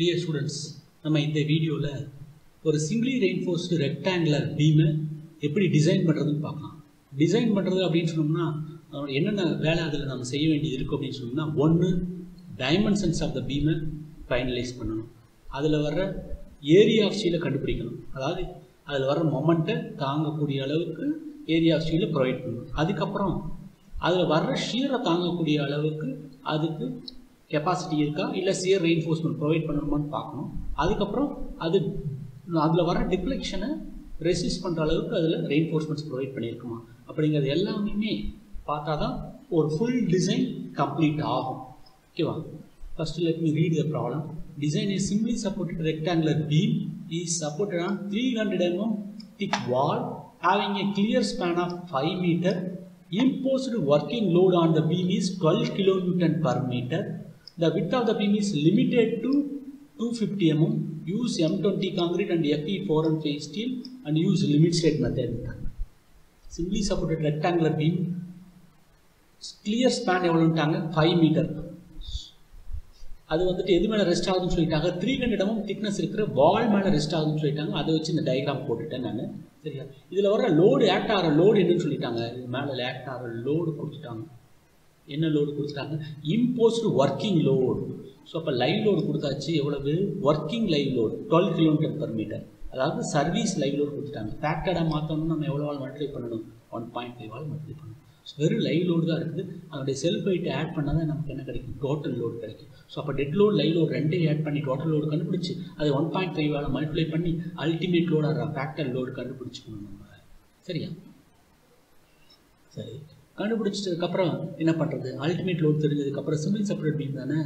Dear students நம்ம இந்த வீடியோவில் ஒரு சிங்கிளி ரெயின்ஃபோர்ஸ்டு ரெக்டாங்குலர் பீமை எப்படி டிசைன் பண்ணுறதுன்னு பார்க்கலாம். டிசைன் பண்ணுறது அப்படின்னு சொன்னோம்னா அதோட என்னென்ன வேலை அதில் நம்ம செய்ய வேண்டியது இருக்குது அப்படின்னு சொன்னோம்னா ஒன்று டைமென்ஷன்ஸ் ஆஃப் த பீமை ஃபைனலைஸ் பண்ணணும். அதில் வர்ற ஏரியா ஆஃப் ஸ்டீலை கண்டுபிடிக்கணும். அதாவது அதில் வர மொமெண்ட்டை தாங்கக்கூடிய அளவுக்கு ஏரியா ஆஃப் ஸ்டீலை ப்ரொவைட் பண்ணணும். அதுக்கப்புறம் அதில் வர்ற ஷீரை தாங்கக்கூடிய அளவுக்கு அதுக்கு கெப்பாசிட்டி இருக்கா? இல்லை சியர் ரெயின்ஃபோர்ஸ்மெண்ட் ப்ரொவைட் பண்ணணுமான்னு பார்க்கணும். அதுக்கப்புறம் அது அதில் வர டிப்ளெக்ஷனை ரெசிஸ்ட் பண்ணுற அளவுக்கு அதில் ரெயின்ஃபோர்ஸ்மெண்ட்ஸ் ப்ரொவைட் பண்ணியிருக்குமா? அப்படிங்கிறது எல்லாமே பார்த்தா தான் ஒரு ஃபுல் டிசைன் கம்ப்ளீட் ஆகும். ஓகேவா first let me read the problem design is simply supported rectangular beam is supported on three hundred mm thick wall having a clear span of 5 meter. Imposed working load on the beam is 12 kilonewton per meter. The width of the beam is limited to 250 mm. Use m20 concrete and fe 4 and 5 steel and use limit state method. Simply supported rectangular beam. Clear span எவ்வளோன்ட்டாங்க five metre அது வந்துட்டு எது மேலே rest ஆகுதுன்னு சொல்லிட்டாங்க? Three hundred MM thickness இருக்கிற வால் மேலே rest ஆகுதுன்னு சொல்லிட்டாங்க. அதை வச்சு இந்த டயக்ராம் போட்டுட்டேன் நான். சரியா இதில் வர லோடு ஆக்ட் ஆகிற லோடு என்னன்னு சொல்லிட்டாங்க. இது மேலே ஆக்ட் ஆகிற லோடு கொடுத்துட்டாங்க. என்ன லோடு கொடுத்துட்டாங்க இம்போஸ்டு ஒர்க்கிங் லோடு ஸோ அப்போ லைவ் லோடு கொடுத்தாச்சு எவ்வளவு? Working live load twelve kilometre per metre அதாவது சர்வீஸ் லைவ் லோடு கொடுத்துட்டாங்க. ஃபேக்டடாக மாற்றணும்னு நம்ம எவ்வளோ ஆள் மல்டிப்ளை பண்ணணும்? ஒன் பாயிண்ட் ஃபைவ் ஆள் மல்டிப்ளை பண்ணணும். வெறும் லைவ் லோடு தான் இருக்குது. அதனுடைய செல்ஃப் வெயிட் ஆட் பண்ணால் தான் நமக்கு என்ன கிடைக்கும்? டோட்டல் லோடு கிடைக்கும். ஸோ அப்போ டெட் லோடு லைவ் லோடு ரெண்டையும் ஆட் பண்ணி டோட்டல் லோடு கண்டுபிடிச்சி அதை ஒன் பாயிண்ட் ஃபைவ் ஆள் மல்டிப்ளை பண்ணி அல்டிமேட் லோடாக ஃபேக்டர் லோடு கண்டுபிடிச்சிக்கணும் நம்ம. சரியா? சரி. கண்டுபிடிச்சதுக்கப்புறம் என்ன பண்ணுறது அல்டிமேட் லோடு தெரிஞ்சதுக்கப்புறம் சிம்பிள் செப்பரேட் பீம் தானே?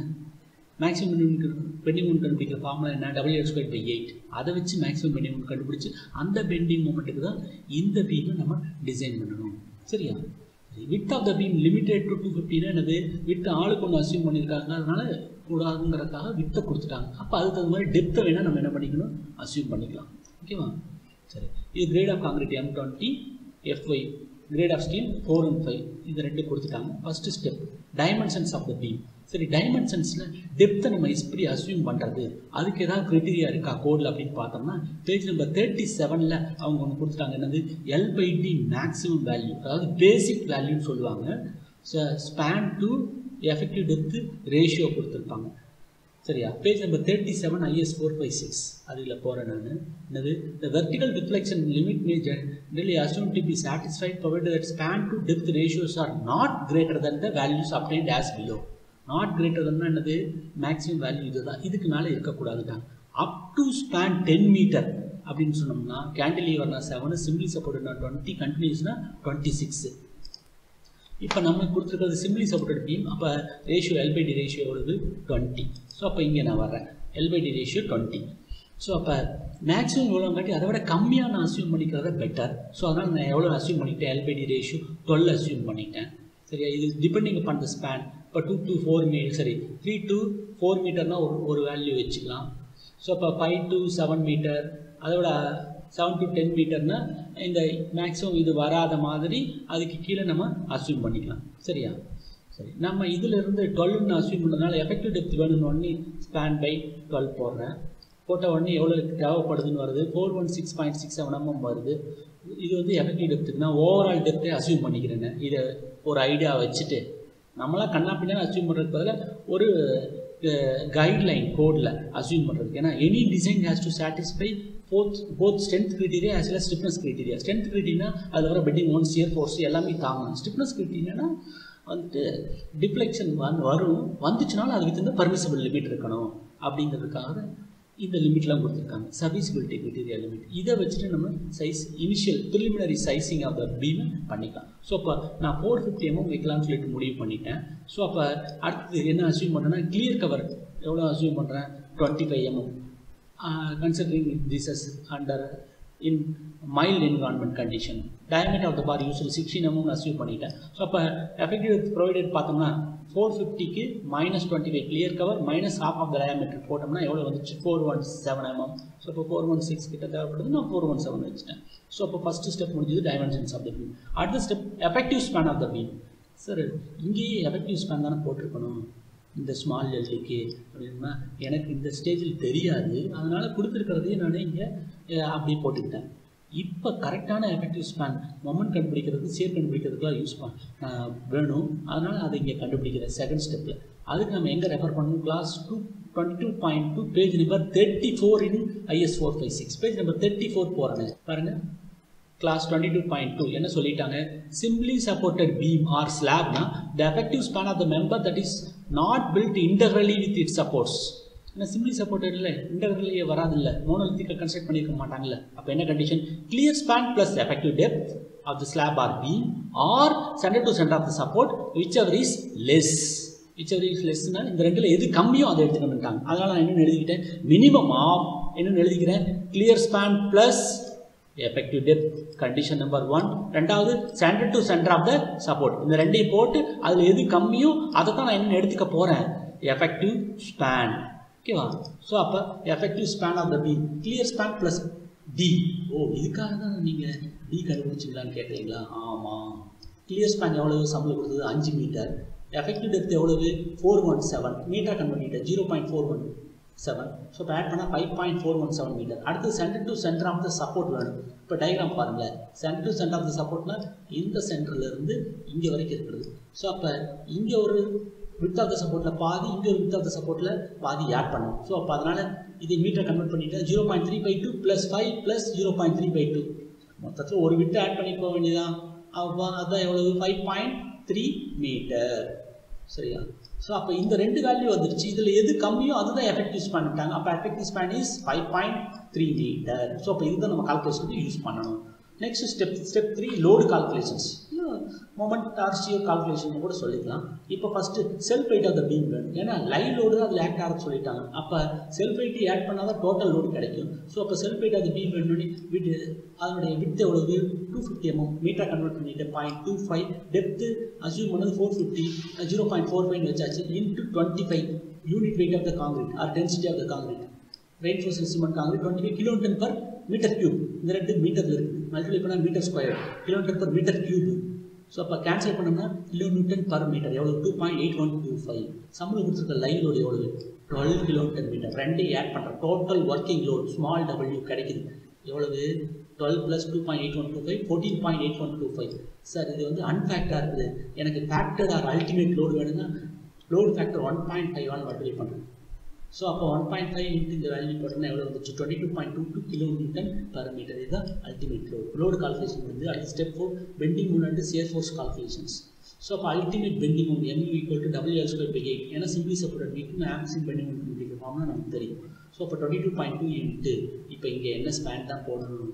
மேக்ஸிமம் மினிமம் பெண்டிங் மூமெண்ட் கண்டுபிடிக்கிற ஃபார்முலா என்ன? W L square by eight அதை வச்சு மேக்ஸிமம் பெண்டிங் மூமெண்ட் கண்டுபிடிச்சி அந்த பெண்டிங் மூமெண்ட்டுக்கு தான் இந்த பீமை நம்ம டிசைன் பண்ணணும். சரியா? Width of the beam limited to two ஃபிஃப்டினா என்னது? வித் ஆளுக்கு ஒன்று அசியூம் பண்ணியிருக்காங்க. அதனால கூடாதுங்கிறதுக்காக வித்தை கொடுத்துட்டாங்க. அப்போ அதுக்கு தகுந்த மாதிரி டெப்த்தை வேணால் நம்ம என்ன பண்ணிக்கணும்? அசியூம் பண்ணிக்கலாம். ஓகேவா சரி. இது grade of concrete M twenty FY grade of steel four and five இது ரெண்டு கொடுத்துட்டாங்க. First step dimensions of the beam சரி டைமென்ஷன்ஸில் டெப்த்தை நம்ம எப்படி அசியூம் பண்ணுறது அதுக்கு ஏதாவது க்ரிட்டீரியா இருக்கா? கோடில் அப்படின்னு பார்த்தோம்னா பேஜ் நம்பர் தேர்ட்டி செவனில் அவங்க ஒன்று கொடுத்துட்டாங்க. என்னது? L by D maximum value அதாவது பேசிக் வேல்யூன்னு சொல்லுவாங்க. Span to effective depth ratio கொடுத்துருப்பாங்க. சரியா? Page number thirty seven IS four five six அதில் போகிறேன் நான். என்னது? The vertical deflection limit may generally assume to be satisfied provided that span to depth ratios are not greater than the values obtained as below not greater than என்னது? Maximum value இதுதான். இதுக்கு மேலே இருக்கக்கூடாதுதான். Up to span ten metre அப்படின்னு சொன்னோம்னா கேண்டிலீவர்னா seven simply சப்போர்ட்னா twenty கண்டினியூஸ்னா twenty six இப்போ நம்ம கொடுத்துருக்கிறது சிம்பிளி சப்போர்ட்டட் பீம் அப்போ ratio L by D ratio எவ்வளவு? டுவெண்ட்டி ஸோ அப்போ இங்கே நான் வரேன் L by D ratio twenty so அப்போ மேக்ஸிமம் எவ்வளோ காட்டி அதை விட கம்மியாக நான் அசியூம் பண்ணிக்கிறத பெட்டர் ஸோ அதனால் நான் எவ்வளோ அசியூம் பண்ணிக்கிட்டேன்? எல்பைடி ரேஷியோ டுவெல் அசியூம் பண்ணிட்டேன் சரியா? இது டிபெண்டிங் அப்பான் த ஸ்பேன் இப்போ டூ டு ஃபோர் மீ சரி த்ரீ டு ஃபோர் மீட்டர்னால் ஒரு ஒரு வேல்யூ வச்சுக்கலாம். ஸோ அப்போ ஃபைவ் டு செவன் மீட்டர் அதோட செவன் டு டென் மீட்டர்னா இந்த மேக்ஸிமம் இது வராத மாதிரி அதுக்கு கீழே நம்ம அசியூம் பண்ணிக்கலாம். சரியா? சரி. நம்ம இதிலிருந்து டுவெல்னு அசியூம் பண்ணதுனால எஃபெக்டிவ் டெப்த் வேணும்னு ஒன்று ஸ்பேன் பை டுவெல் போடுறேன். போட்ட உடனே எவ்வளோ தேவைப்படுதுன்னு வருது? Four one six point six seven வருது. இது வந்து எஃபெக்டிவ் டெப்த்துக்கு நான் ஓவரால் டெப்த்தை அசியூம் பண்ணிக்கிறேங்க. இதை ஒரு ஐடியா வச்சுட்டு. நம்மளாம் கண்ணா பின்னா அசியூம் பண்ணுறதுக்கு பதிலாக ஒரு கைட்லைன் கோடில் அசியூம் பண்ணுறதுக்கு ஏன்னா any design has to satisfy both both strength criteria as well stiffness criteria strength criteria அது வர பெட்டிங் ஒன்ஸ் இயர் ஃபோர்ஸ் எல்லாமே தாங்கணும் ஸ்டிப்னஸ் கிரிட்டீரியானா வந்துட்டு டிஃப்ளெக்ஷன் வந்து வரும். வந்துச்சுனாலும் அதுக்கு தகுந்த பர்மிசபிள் லிமிட் இருக்கணும். அப்படிங்கிறதுக்காக இந்த லிமிட்லாம் கொடுத்துருக்காங்க. சர்வீஸபிலிட்டி கிரிட்டீரியா லிமிட் இதை வச்சுட்டு நம்ம size initial preliminary sizing of the பீமை பண்ணிக்கலாம். ஸோ அப்போ நான் ஃபோர் ஃபிஃப்டி எம்எம் வைக்கலாம்னு சொல்லிட்டு முடிவு பண்ணிட்டேன். ஸோ அப்போ அடுத்தது என்ன அசியூம் பண்ணுறேன்னா கிளியர் கவர் எவ்வளோ அசியூம் பண்ணுறேன் twenty five mm Uh, considering this as under in mild environment condition diameter of the bar usually 16 mm assume பண்ணிட்டேன். ஸோ அப்போ எஃபெக்டிவ் ப்ரொவைடட் பார்த்தோம்னா ஃபோர் ஃபிஃப்டிக்கு minus twenty five clear cover minus half of the diameter போட்டோம்னா எவ்வளோ வந்துச்சு? Four one seven mm so இப்போ four one six கிட்ட தேவைப்படுது நான் ஃபோர் ஒன் செவன் வச்சுட்டேன். ஸோ அப்போ ஃபஸ்ட்டு ஸ்டெப் முடிஞ்சது டைமென்ஷன்ஸ் ஆஃப் த பீம் அடுத்த step effective span of the beam sir இங்கேயே எஃபெக்டிவ் ஸ்பேன் தானே போட்டிருக்கணும். இந்த ஸ்மால் எல்டிக்கு அப்படின்னா எனக்கு இந்த ஸ்டேஜில் தெரியாது. அதனால் கொடுத்துருக்கிறதையும் நான் இங்கே அப்படி போட்டுக்கிட்டேன். இப்போ கரெக்டான எஃபெக்டிவ் ஸ்பேன் மொமெண்ட் கண்டுபிடிக்கிறது சேர் கண்டுபிடிக்கிறதுக்குலாம் யூஸ் பண்ண வேணும். அதனால் அதை இங்கே கண்டுபிடிக்கிறேன் செகண்ட் ஸ்டெப்பில் அதுக்கு நம்ம எங்கே ரெஃபர் பண்ணணும்? Clause two twenty two point two page number thirty four in IS four five six page number thirty four போகிறேன் பாருங்கள் clause twenty two point two என்ன சொல்லிட்டாங்க? Simply supported beam or ஸ்லாப்னா the effective span of the member that is not built integrally with it supports ஏன்னா simply supported இல்லை இன்டர்வலியே வராதில்ல. மோனோலித்திக்கை construct பண்ணியிருக்க மாட்டாங்கல்ல. அப்போ என்ன condition clear span plus effective depth of the slab or B or centre to centre of the support whichever is less whichever is லெஸ்னா இந்த ரெண்டில் எது கம்மியோ அதை எடுத்துக்கணுட்டாங்க அதனால் நான் என்னென்னு எழுதிக்கிட்டேன்? மினிமம் ஆஃப் என்னென்னு எழுதிக்கிறேன்? Clear span plus effective depth condition number one ரெண்டாவது centre to centre of the support இந்த ரெண்டையும் போட்டு அதில் எது கம்மியோ அதை தான் நான் என்ன எடுத்துக்க போகிறேன் எஃபெக்டிவ் ஸ்பேன் ஓகேவா ஸோ அப்போ effective span of the B clear span plus D ஓ இதுக்காக தான் நீங்கள் டி கண்டுபிடிச்சிங்களான்னு கேட்குறீங்களா ஆமாம் கிளியர் ஸ்பேன் எவ்வளவு? சம்பளம் கொடுத்தது அஞ்சு மீட்டர் எஃபெக்டிவ் டெப்த் எவ்வளவு? Four one seven metre convert metre zero point four one seven so இப்போ ஆட் பண்ணால் five point four one seven metre அடுத்து centre to centre of the support வேணும். இப்போ டயக்ராம் பாருங்களேன். Centre to centre of the சப்போர்ட்னா இந்த சென்டர்லேருந்து இங்கே வரைக்கும் இருக்கிறது. ஸோ அப்போ இங்கே ஒரு வித் ஆஃப் த சப்போர்ட்டில் பாதி இங்கே ஒரு வித் ஆஃப் த சப்போர்ட்டில் பாதி ஆட் பண்ணணும். ஸோ அப்போ அதனால் இதை மீட்டர் கன்வெர்ட் பண்ணிவிட்டு zero point three by two plus five plus zero point three by two மொத்தத்தில் ஒரு விட்டு ஆட் பண்ணி போக வேண்டியதான் அப்போ அதுதான் எவ்வளவு? ஃபைவ் பாயிண்ட் த்ரீ மீட்டர் சரியா? ஸோ அப்போ இந்த ரெண்டு வேல்யூ வந்துருச்சு. இதில் எது கம்மியோ அதுதான் எஃபெக்டிவ் ஸ்பேன் பண்ணிட்டாங்க. அப்போ effective span is five point three metre so அப்போ இதுதான் நம்ம கால்குலேஷனுக்கு யூஸ் பண்ணணும். Next step step three load calculations moment ஆர்சியோ calculation கூட சொல்லிக்கலாம். இப்போ first self weight of the beam வேணும். ஏன்னா லைவ் லோடு தான் அதில் ஆக்ட் ஆக சொல்லிட்டாங்க. அப்போ செல்ஃப் வெயிட் ஆட் பண்ணால் தான் டோட்டல் லோடு கிடைக்கும். ஸோ அப்போ self weight of the beam வேணும்னு விட். அதனுடைய வித் எவ்வளவு? Two fifty mm metre convert பண்ணிட்டு point two five depth assume பண்ணது four fifty zero point four five வச்சாச்சு. Into twenty five unit weight of the concrete or density of the concrete reinforce cement concrete twenty five kilometre per metre cube இந்த ரெண்டு மீட்டரில் இருக்குது multiply பண்ணால் metre square kilometre per metre cube so அப்போ cancel பண்ணோம்னா kilo newton per metre எவ்வளோ two point eight one two five சம்பளம் கொடுத்துருக்க லைவ் லோடு எவ்வளவு? டுவெல் கிலோமீட்டர் மீட்டர் ரெண்டையும் ஆட் பண்ணுறோம் total working load small W கிடைக்குது. எவ்வளவு? Twelve plus two point eight one two five fourteen point eight one two five sir இது வந்து அன்ஃபேக்டாக இருக்குது. எனக்கு ஃபேக்டட் ஆர் அல்டிமேட் லோடு வேணும்னா load factor one point five one multiply பண்ணுறேன் so அப்போ ஒன் பாயிண்ட் ஃபைவ் இன்ட்டு இந்த value போட்டோம்னா எவ்வளோ வந்துச்சு? Twenty two point two two kilo newton per metre இதுதான் அல்டிமேட் லோடு லோடு கால்குலேஷன் வந்து அடுத்த step for bending moment shear force calculations so அப்போ ultimate bending moment M equal to W L square by eight ஏன்னா simply support வீக்கு ஆம்சிங் bending moment கண்டுபிடிக்க ஃபார்ம்னா நமக்கு தெரியும். ஸோ அப்போ twenty two point two into இப்போ இங்கே என்ன ஸ்பேன் தான் போடணும்?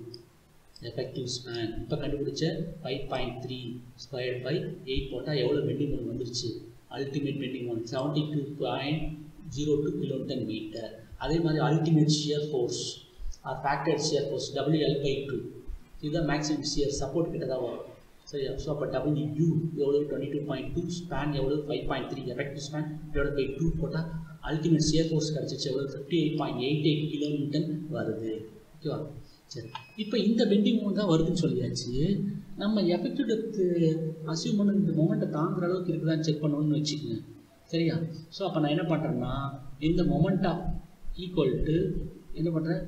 எஃபெக்டிவ் ஸ்பேன் இப்போ கண்டுபிடிச்ச five point three square by eight போட்டால் எவ்வளோ பெண்டிங் மூமெண்ட் வந்துருச்சு? Ultimate bending one seventy two point zero two kilonewton metre அதே மாதிரி ultimate shear force or factor shear force W L by two இதுதான் maximum shear support கிட்ட தான் வரும். சரியா? ஸோ அப்போ டபிள்யூ யூ எவ்வளோ twenty two point two span எவ்வளோ five point three effective span divide by two போட்டால் அல்டிமேட் ஷியர் ஃபோர்ஸ் கிடச்சிச்சு எவ்வளோ fifty eight point eight eight kilometre வருது ஓகேவா சரி. இப்போ இந்த பெண்டிங் மூமெண்ட் தான் வருதுன்னு சொல்லியாச்சு. நம்ம எஃபெக்டிவ் டெப்த்து அசியூம் பண்ண இந்த மொமெண்ட்டை தாங்குற அளவுக்கு இருக்குதான்னு செக் பண்ணணும்னு வச்சுக்கோங்க. சரியா? ஸோ அப்போ நான் என்ன பண்ணுறேன்னா இந்த மொமெண்டா ஈக்குவல் டு என்ன பண்ணுறேன்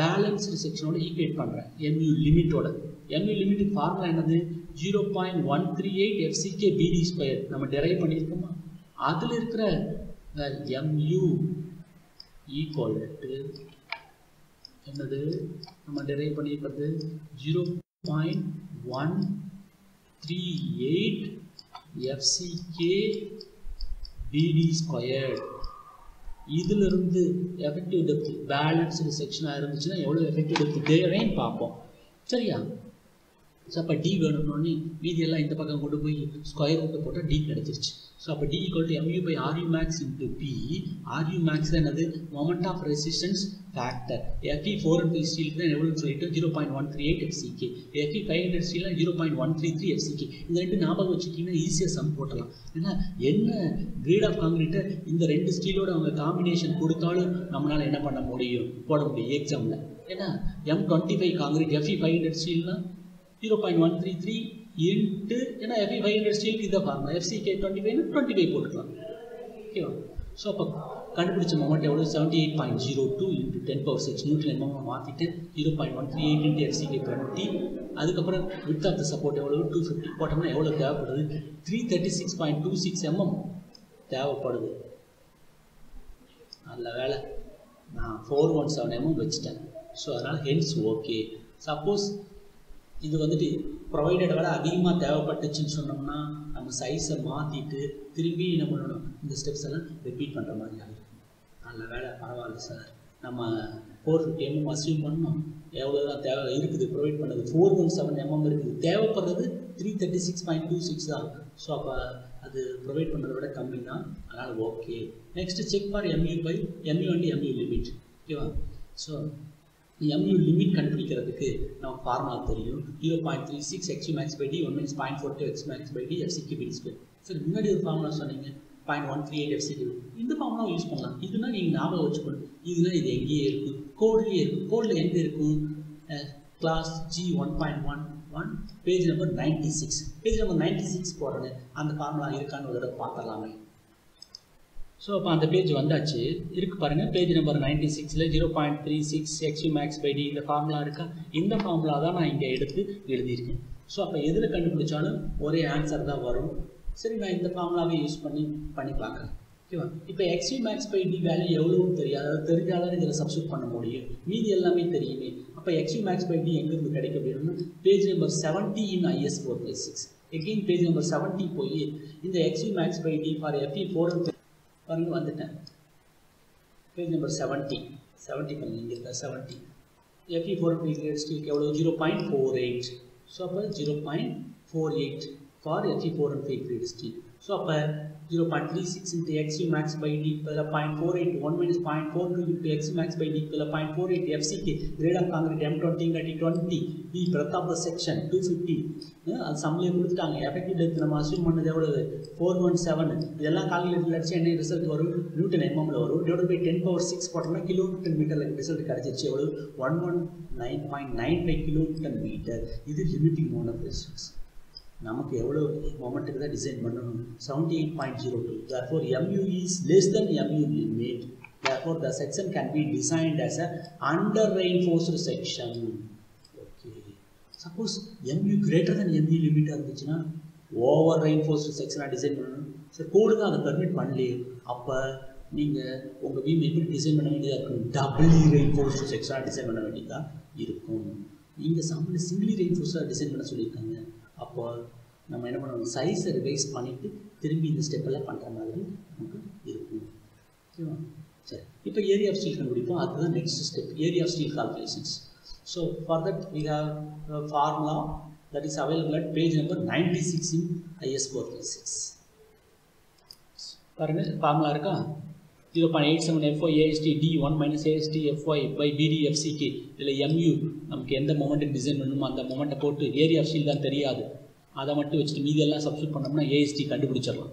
பேலன்ஸ்டு செக்ஷனோட ஈக்குவேட் பண்ணுறேன் எம்யூ லிமிட்டோட எம்யூ லிமிட்டுக்கு ஃபார்முலா என்னது? Zero point one three eight F C K B D square நம்ம டெரைவ் பண்ணியிருக்கோமா? அதில் இருக்கிற எம்யூ ஈக்குவல் டு என்னது? நம்ம டெரைவ் பண்ணியிருக்கிறது zero point one three eight F C K B D squared இதிலிருந்து எஃபெக்டிவ் டெப்த் பேலன்ஸ்டு செக்ஷனாக இருந்துச்சுன்னா எவ்வளோ எஃபெக்டிவ் டெப்த் தேவைன்னு பார்ப்போம். சரியா? ஸோ அப்போ டி வேணும்னோடனே மீதியெல்லாம் இந்த பக்கம் கொண்டு போய் ஸ்கொயர் ரூட்டை போட்டால் டி கிடச்சிருச்சு. ஸோ அப்போ D equal to M U by R U max into B R U max தான் என்னது? Moment of resistance factor F E four hundred ஸ்டீலுக்கு தான் எவ்வளோன்னு சொல்லிட்டு zero point one three eight F C K F E five hundred ஸ்டீலாம் zero point one three three F C K இந்த ரெண்டு ஞாபகம் வச்சுக்கிட்டிங்கன்னா ஈஸியாக சம் போட்டலாம். ஏன்னா என்ன கிரேட் ஆஃப் காங்கிரீட்டை இந்த ரெண்டு ஸ்டீலோட அவங்க காம்பினேஷன் கொடுத்தாலும் நம்மளால் என்ன பண்ண முடியும்? போட முடியும். எக்ஸாமில் ஏன்னா M twenty five concrete F E five hundred ஸ்டீல்னா zero point one three three into ஏன்னா எஃபி ஃபைவ் ஹண்ட்ரட் ஸ்டீலுக்கு இதை பாருங்க. எஃப்சிகே டுவெண்ட்டி ஃபைவ்னு டுவெண்ட்டி ஃபைவ் போட்டுக்கலாம். ஓகேவா ஸோ அப்போ கண்டுபிடிச்ச மொமெண்ட் எவ்வளோ seventy eight point zero two into ten power six newton M M மாற்றிட்டு zero point one three eight into F C K twenty அதுக்கப்புறம் வித் ஆஃப் த சப்போர்ட் எவ்வளோ two fifty போட்டோம்னா எவ்வளோ தேவைப்படுது? Three thirty six point two six M M தேவைப்படுது. நல்ல வேலை நான் four one seven M M வச்சுட்டேன். ஸோ அதனால் ஹென்ஸ் ஓகே சப்போஸ் இது வந்துட்டு ப்ரொவைடட் விட அதிகமாக தேவைப்பட்டுச்சுன்னு சொன்னோம்னா நம்ம சைஸை மாற்றிட்டு திரும்பி என்ன பண்ணணும் இந்த ஸ்டெப்ஸ் எல்லாம் ரிப்பீட் பண்ணுற மாதிரி ஆகும் நல்ல வேலை பரவாயில்ல சார் நம்ம ஃபோர் ஃபிஃப்டி எம்எம் அசியூம் பண்ணோம் எவ்வளோ தான் தேவை இருக்குது ப்ரொவைட் பண்ணது ஃபோர் ஒன் செவன் எம்எம் இருக்குது. தேவைப்படுறது three thirty six point two six தான். ஸோ அப்போ அது ப்ரொவைட் பண்ணுறத விட கம்மி தான். அதனால் okay next check for mu by mu and mu limit ஓகேவா ஸோ எம்யூ லிமிட் கண்டுபிடிக்கிறதுக்கு நம்ம ஃபார்முலா தெரியும். Zero point three six x max by d one means point four two x max by d எஃப்சிக்கு B square sir முன்னாடி ஒரு formula சொன்னீங்க point one three eight எஃப்சிக்கு இந்த formula use பண்ணலாம். இதுனா நீங்கள் ஞாபகம் வச்சுக்கணும். இதுனா இது எங்கேயே இருக்கும் கோட்லேயே இருக்கும் கோடில் எங்கே இருக்கும் clause G one point one one page number ninety six page number ninety six போடுறேன். அந்த ஃபார்முலா இருக்கான்னு ஒரு தடவை பார்த்துடலாமே. ஸோ அப்போ அந்த பேஜ் வந்தாச்சு. இருக்கு பாருங்கள் பேஜ் நம்பர் நைன்டி சிக்ஸில் zero point three six X U max by D இந்த ஃபார்முலா இருக்கா? இந்த ஃபார்முலா தான் நான் இங்கே எடுத்து எழுதியிருக்கேன். ஸோ அப்போ எதில் கண்டுபிடிச்சாலும் ஒரே ஆன்சர் தான் வரும். சரி நான் இந்த ஃபார்முலாவே யூஸ் பண்ணி பண்ணி பார்க்குறேன் ஓகேவா இப்போ X U max by D value எவ்வளோன்னு தெரியாது அது தெரிஞ்சாலும் இதில் சப்ஸ்டியூட் பண்ண முடியும். மீதி எல்லாமே தெரியுமே. அப்போ எக்ஸ்யூ மேக்ஸ் பை டி எங்கேருந்து கிடைக்கும் அப்படின்னா page number seventy in IS four by six again page number seventy போய் இந்த X U max by D for F E four பாருங்க வந்துட்டேன். பேஜ் நம்பர் செவன்ட்டி செவன்ட்டி பண்ணி இங்கே இருக்கா? Seventy F E four by ஸ்டீலுக்கு எவ்வளோ zero point four eight so அப்போ zero point four eight for F E four and five grade steel so அப்போ zero point three six into X max by D இதில் point four eight one minus point four two into X max by D இதில் point four eight எஃப்சிக்கு grade of concrete M twenty twenty B section two அது சம்லேயே கொடுத்துட்டாங்க. Effective depth நம்ம assume பண்ணது எவ்வளவு? Four one seven இதெல்லாம் calculator அடிச்சு என்ன ரிசல்ட் வரும்? நியூட்டன் எம்எம்ல வரும். Divide by ten power six போட்டோம்னா கிலோ நியூட்டன் மீட்டரில் ரிசல்ட் கிடச்சிருச்சு. எவ்வளவு? One one nine point nine five kilo newton metre இது லிமிட்டிங் மோனோ நமக்கு எவ்வளோ மொமெண்ட்டுக்கு தான் டிசைன் பண்ணணும்? Seventy eight point zero two therefore mu is less than mu limit therefore the section can be designed as a under reinforced section okay suppose M U greater than M U லிமிட்டாக இருந்துச்சுன்னா over reinforced செக்ஷனாக design பண்ணணும். சரி கோடு தான் அதை permit பண்ணலையே. அப்போ நீங்கள் உங்கள் வீம் எப்படி டிசைன் பண்ண வேண்டியதாக இருக்கும்? டபுள்லி ரெயின்ஃபோர்ஸ்டு செக்ஷனாக டிசைன் பண்ண வேண்டியதாக இருக்கும். நீங்கள் சம்மன் சிங்கிளி ரெயின்ஃபோர்ஸாக டிசைன் பண்ண சொல்லியிருக்காங்க. அப்போ நம்ம என்ன பண்ணணும்? சைஸை ரிவைஸ் பண்ணிவிட்டு திரும்பி இந்த ஸ்டெப்பெல்லாம் பண்ணுற மாதிரி நமக்கு இருக்கும். ஓகேவா சரி. இப்போ ஏரியா ஆஃப் ஸ்டீல் கண்டுபிடிப்போம். அதுதான் next step area of steel calculations so for that we have formula that is available at page number ninety six in IS four three six பாருங்கள் ஃபார்முலா இருக்கா? Zero point eight seven F Y A S T D one minus A S T F Y by B D எஃப்சிக்கு இதில் mu நமக்கு எந்த மொமெண்ட்டுக்கு design பண்ணணுமோ அந்த மொமெண்ட்டை போட்டு ஏரியா ஆஃப் ஷீல் தான் தெரியாது. அதை மட்டும் வச்சுட்டு மீதி எல்லாம் சப்ஸ்டியூட் பண்ணோம்னா ஏஎஸ்டி கண்டுபிடிச்சிடலாம்.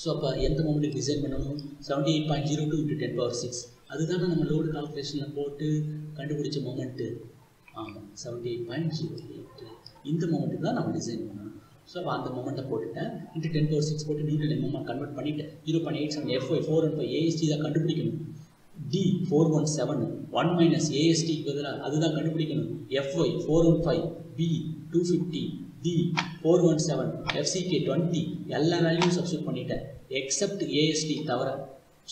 ஸோ அப்போ எந்த மொமெண்ட்டுக்கு டிசைன் பண்ணணும் seventy eight point zero two into ten power six அதுதானே நம்ம லோடு கால்குலேஷனில் போட்டு கண்டுபிடிச்ச மொமெண்ட்டு ஆமாம் seventy eight point zero eight இந்த மொமெண்ட்டு தான் நம்ம டிசைன் பண்ணணும். ஸோ அப்போ அந்த மொமெண்ட்டை போட்டுட்டேன். இன்ட்டு டென் பவர் சிக்ஸ் போட்டு நியூட்டன் எம்எம்ஆர் கன்வெர்ட் பண்ணிவிட்டு zero point eight seven F Y four one five A S T தான் கண்டுபிடிக்கணும். D four one seven one minus A S T பதிலாக அதுதான் கண்டுபிடிக்கணும். FY four one five b two fifty d four one seven FCK twenty எல்லா வேல்யூவும் substitute பண்ணிட்டேன். Accept AST தவிர.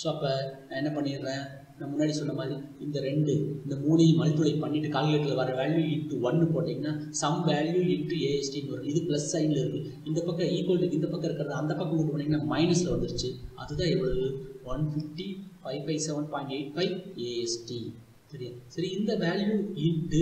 So அப்போ நான் என்ன பண்ணிடுறேன்? நான் முன்னாடி சொன்ன மாதிரி இந்த ரெண்டு இந்த மூணையும் மல்டிப்ளை பண்ணிட்டு கால்குலேட்டரில் வர வேல்யூ இன்ட்டு ஒன்று போட்டிங்கன்னா சம் வேல்யூ இன்ட்டு ஏஎஸ்டின்னு வரும். இது ப்ளஸ் சைனில் இருக்குது இந்த பக்கம் ஈக்குவல் இந்த பக்கம் இருக்கிறது அந்த பக்கம் கொண்டு போனீங்கன்னா மைனஸில் வந்துருச்சு. அதுதான் எவ்வளவு? One fifty five five seven point eight five A S T சரியா சரி இந்த வேல்யூ இன்ட்டு